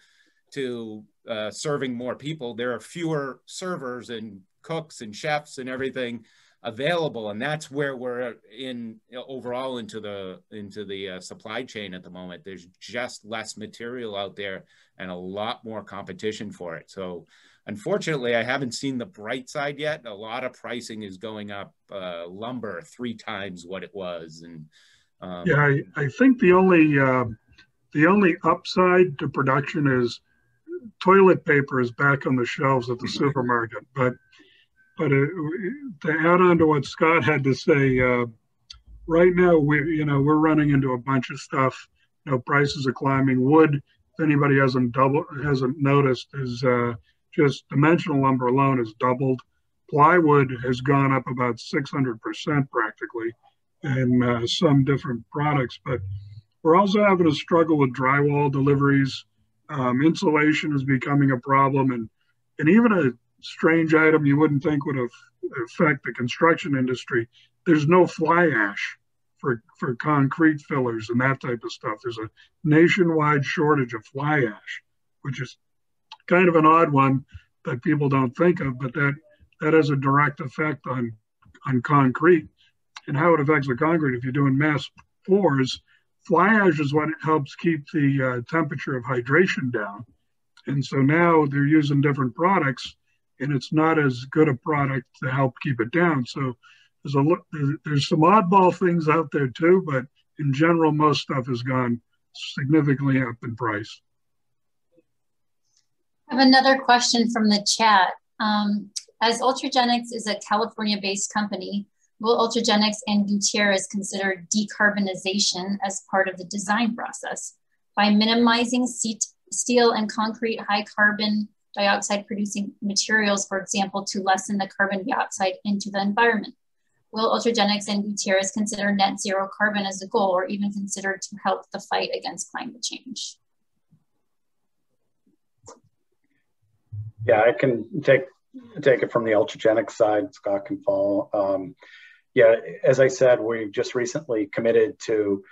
to uh, serving more people, there are fewer servers and cooks and chefs and everything available, and that's where we're in overall into the into the uh, supply chain at the moment. There's just less material out there and a lot more competition for it. So, unfortunately, I haven't seen the bright side yet. A lot of pricing is going up. Uh, lumber three times what it was, and um, yeah, I, I think the only uh, the only upside to production is toilet paper is back on the shelves at the supermarket. But but it, to add on to what Scott had to say, uh, right now we you know we're running into a bunch of stuff. You know, prices are climbing. Wood, if anybody hasn't double hasn't noticed, is uh, just dimensional lumber alone has doubled. Plywood has gone up about 600% practically in uh, some different products, but we're also having a struggle with drywall deliveries um, insulation is becoming a problem, and and even a strange item you wouldn't think would affect the construction industry. There's no fly ash for, for concrete fillers and that type of stuff. There's a nationwide shortage of fly ash, which is kind of an odd one that people don't think of, but that, that has a direct effect on, on concrete and how it affects the concrete. If you're doing mass pours, fly ash is what helps keep the uh, temperature of hydration down. And so now they're using different products and it's not as good a product to help keep it down. So there's a there's some oddball things out there too, but in general, most stuff has gone significantly up in price. I have another question from the chat. Um, as Ultragenyx is a California-based company, will Ultragenyx and Gutierrez consider decarbonization as part of the design process by minimizing steel and concrete high carbon dioxide producing materials, for example, to lessen the carbon dioxide into the environment? Will Ultragenyx and Gutierrez consider net zero carbon as a goal or even consider to help the fight against climate change? Yeah, I can take take it from the Ultragenyx side. Scott can follow. Um, yeah, as I said, we've just recently committed to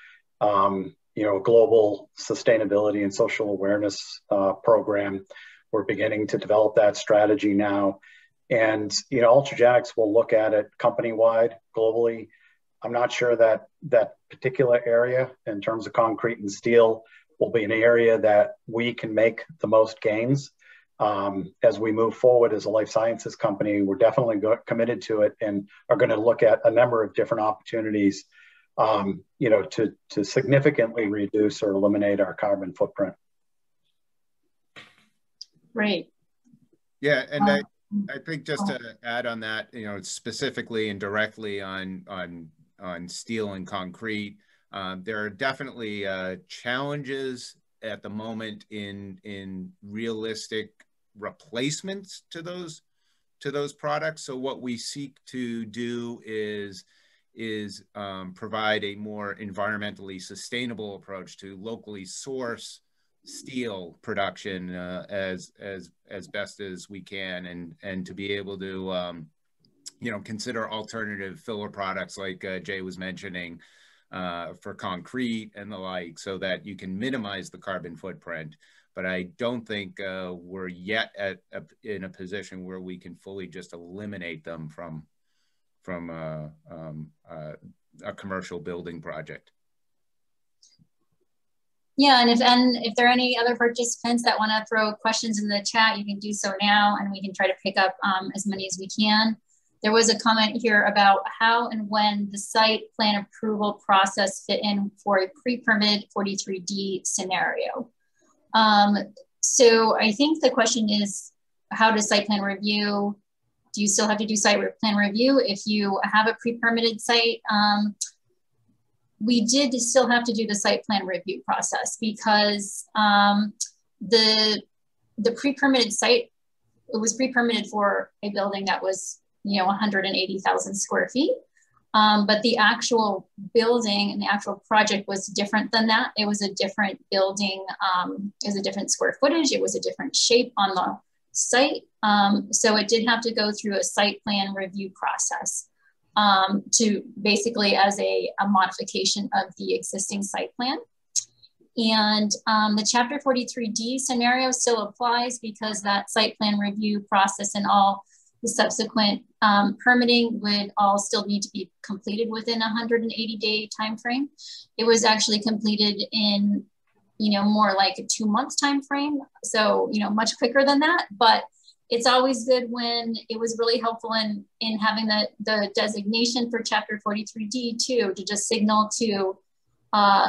um, you know a global sustainability and social awareness uh, program. We're beginning to develop that strategy now. And you know, Ultragenyx will look at it company wide, globally. I'm not sure that that particular area, in terms of concrete and steel, will be an area that we can make the most gains. Um, as we move forward as a life sciences company, we're definitely go- committed to it and are going to look at a number of different opportunities, um, you know, to to significantly reduce or eliminate our carbon footprint. Right. Yeah, and um, I I think just to add on that, you know, specifically and directly on on on steel and concrete, um, there are definitely uh, challenges at the moment in in realistic replacements to those to those products. So what we seek to do is is um, provide a more environmentally sustainable approach to locally source steel production uh, as as as best as we can, and and to be able to um, you know consider alternative filler products like uh, Jay was mentioning uh, for concrete and the like, so that you can minimize the carbon footprint. But I don't think uh, we're yet at a, in a position where we can fully just eliminate them from from uh, um, uh, a commercial building project. Yeah, and if and if there are any other participants that want to throw questions in the chat, you can do so now, and we can try to pick up um, as many as we can. There was a comment here about how and when the site plan approval process fit in for a pre-permit 43D scenario. Um, so I think the question is, how does site plan review? Do you still have to do site plan review if you have a pre-permitted site? Um, we did still have to do the site plan review process because um, the the pre-permitted site it was pre-permitted for a building that was you know 180,000 square feet. Um, but the actual building and the actual project was different than that. It was a different building. Um, it was a different square footage. It was a different shape on the site. Um, so it did have to go through a site plan review process um, to basically as a, a, modification of the existing site plan. And um, the chapter 43D scenario still applies because that site plan review process and all the subsequent um, permitting would all still need to be completed within a 180 day time frame. It was actually completed in, you know, more like a two month time frame. So, you know, much quicker than that, but it's always good when it was really helpful in in having the the designation for chapter 43d too to just signal to uh,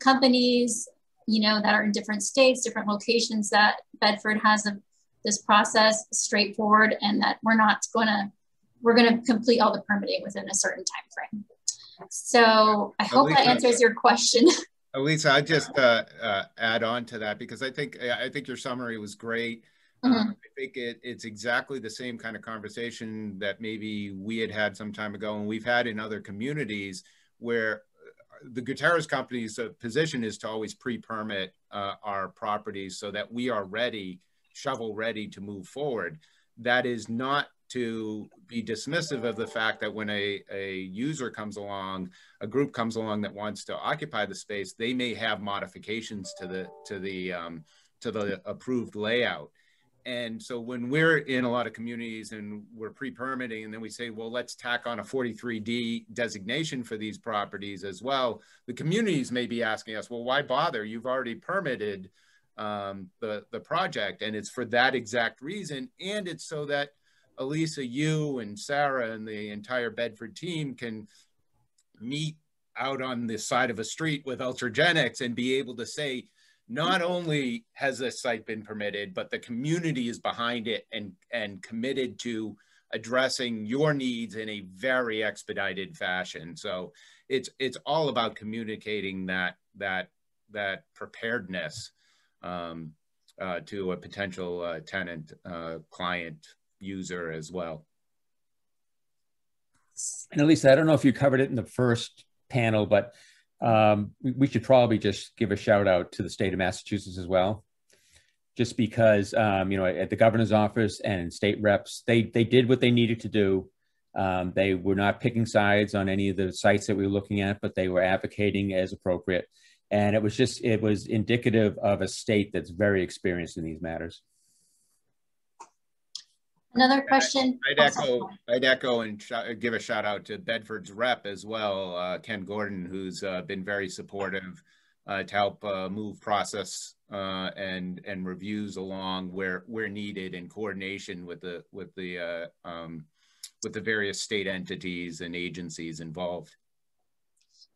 companies you know that are in different states different locations that bedford has a, this process straightforward and that we're not going to we're going to complete all the permitting within a certain time frame so i hope that answers your question Alyssa, I just uh, uh, add on to that because I think I think your summary was great. Mm-hmm. Um, I think it, it's exactly the same kind of conversation that maybe we had had some time ago, and we've had in other communities where uh, the Gutierrez company's uh, position is to always pre-permit uh, our properties so that we are ready, shovel ready to move forward. That is not to be dismissive of the fact that when a, a user comes along, a group comes along that wants to occupy the space, they may have modifications to the to the um, to the approved layout. And so when we're in a lot of communities and we're pre-permitting and then we say, well, let's tack on a 43D designation for these properties as well, the communities may be asking us, well, why bother? You've already permitted um, the, the project. And it's for that exact reason. And it's so that Alyssa, you and Sarah and the entire Bedford team can meet out on the side of a street with Ultragenyx and be able to say, not only has this site been permitted, but the community is behind it and, and committed to addressing your needs in a very expedited fashion. So it's it's all about communicating that that that preparedness um, uh, to a potential uh, tenant, uh, client, user as well. And Alyssa, I don't know if you covered it in the first panel, but um, we, should probably just give a shout out to the state of Massachusetts as well. Just because, um, you know, at the governor's office and state reps, they, they did what they needed to do. Um, they were not picking sides on any of the sites that we were looking at, but they were advocating as appropriate. And it was just, it was indicative of a state that's very experienced in these matters. Another question. I'd, I'd echo, I'd echo and sh give a shout out to Bedford's rep as well, uh, Ken Gordon, who's uh, been very supportive uh, to help uh, move process uh, and and reviews along where where needed in coordination with the with the uh, um, with the various state entities and agencies involved.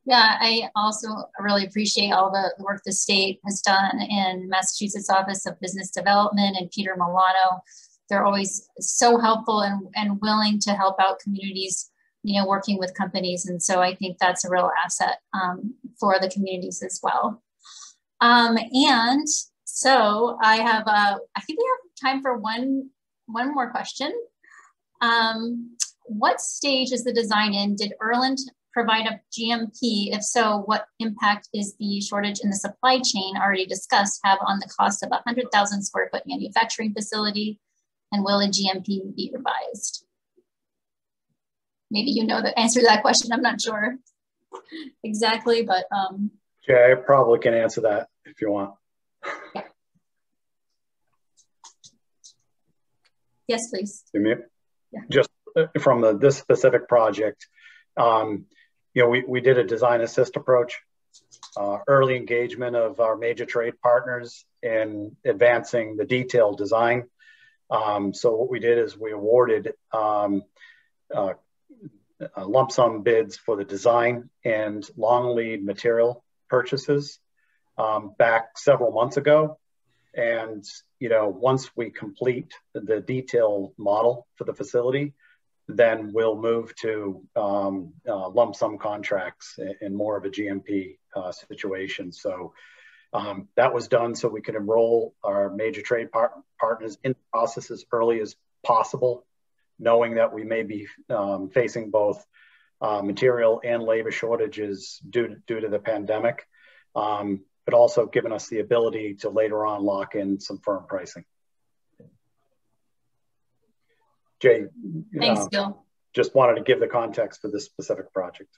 Yeah, I also really appreciate all the work the state has done in Massachusetts Office of Business Development and Peter Milano. They're always so helpful and, and willing to help out communities you know working with companies. And so i think that's a real asset um, for the communities as well. Um, and so i have uh, i think we have time for one one more question. Um, what stage is the design in? Did erland provide a gmp if so what impact is the shortage in the supply chain already discussed have on the cost of a 100000 square foot manufacturing facility and will a GMP be revised? Maybe you know the answer to that question. I'm not sure exactly, but. Um, yeah, I probably can answer that if you want. Yeah. Yes, please. Yeah. Just from the, this specific project, um, you know, we, we did a design assist approach, uh, early engagement of our major trade partners in advancing the detailed design um, so what we did is we awarded um, uh, lump sum bids for the design and long lead material purchases um, back several months ago. And you know, once we complete the detail model for the facility, then we'll move to um, uh, lump sum contracts in more of a GMP uh, situation. So um, that was done so we could enroll our major trade par partners in the process as early as possible, knowing that we may be um, facing both uh, material and labor shortages due to, due to the pandemic, um, but also giving us the ability to later on lock in some firm pricing. Jay, Thanks, uh, Gil. Just wanted to give the context for this specific project.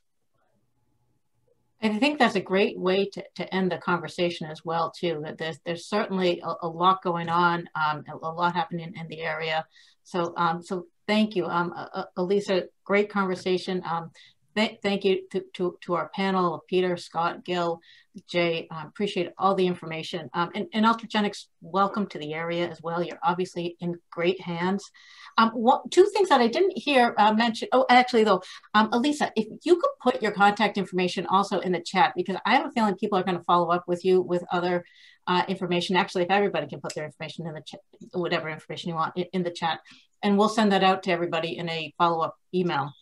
I think that's a great way to, to end the conversation as well, too. That there's there's certainly a, a lot going on, um, a, a, lot happening in the area. So um, so thank you, um, uh, Alyssa. Great conversation. Um, th thank you to, to, to our panel, Peter, Scott, Gil, Jay. Uh, appreciate all the information. Um, and, and Ultragenyx, welcome to the area as well. You're obviously in great hands. Um, what, two things that I didn't hear uh, mentioned. Oh, actually, though, um, Alyssa, if you could put your contact information also in the chat, because I have a feeling people are going to follow up with you with other uh, information. Actually, if everybody can put their information in the chat, whatever information you want in, in the chat, and we'll send that out to everybody in a follow up email.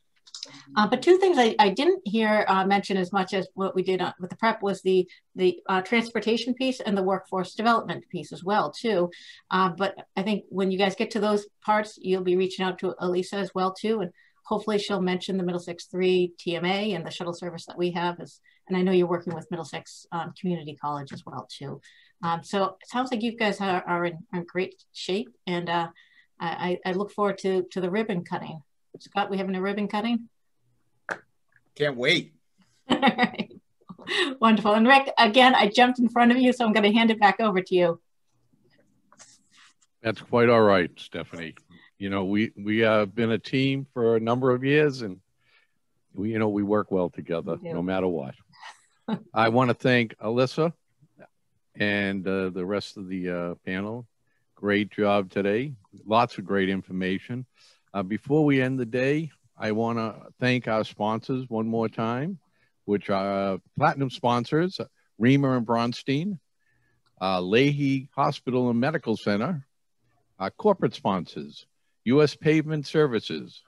Uh, but two things I, I didn't hear uh, mention as much as what we did on, with the prep was the the uh, transportation piece and the workforce development piece as well too. Uh, but I think when you guys get to those parts, you'll be reaching out to Alyssa as well too, and hopefully she'll mention the Middlesex 3 TMA and the shuttle service that we have. As, and I know you're working with Middlesex um, Community College as well too. Um, so it sounds like you guys are, are in, in, great shape and uh, I, I, look forward to, to the ribbon cutting. Scott, we having a ribbon cutting? Can't wait. All right. Wonderful. And Rick, again, I jumped in front of you, so I'm going to hand it back over to you. That's quite all right, Stephanie. You know, we we have been a team for a number of years, and we you know we work well together no matter what. I want to thank Alyssa and uh, the rest of the uh, panel. Great job today. Lots of great information. Uh, before we end the day, I want to thank our sponsors one more time, which are platinum sponsors, Riemer and Braunstein, uh, Lahey Hospital and Medical Center, our corporate sponsors, U.S. Pavement Services,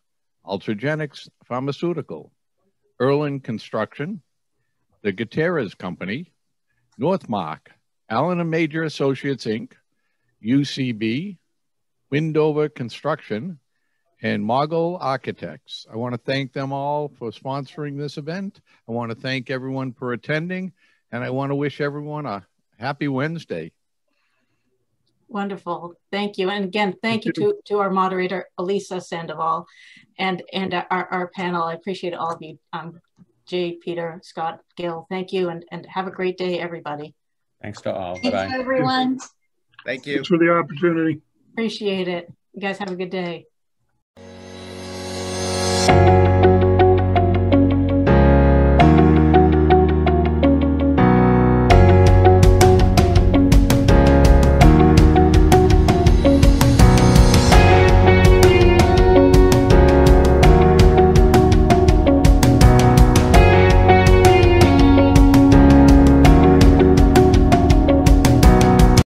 Ultragenyx Pharmaceutical, Erland Construction, the Gutierrez Company, Northmark, Allen and Major Associates Inc., UCB, Windover Construction, and Mogul Architects. I want to thank them all for sponsoring this event. I want to thank everyone for attending, and I want to wish everyone a happy Wednesday. Wonderful. Thank you. And again, thank, thank you, to, to our moderator, Alyssa Sandoval, and, and our, our panel. I appreciate all of you. Um, Jay, Peter, Scott, Gil, thank you, and, and have a great day, everybody. Thanks to all. Bye-bye. everyone. Thank you. Thanks for the opportunity. Appreciate it. You guys have a good day.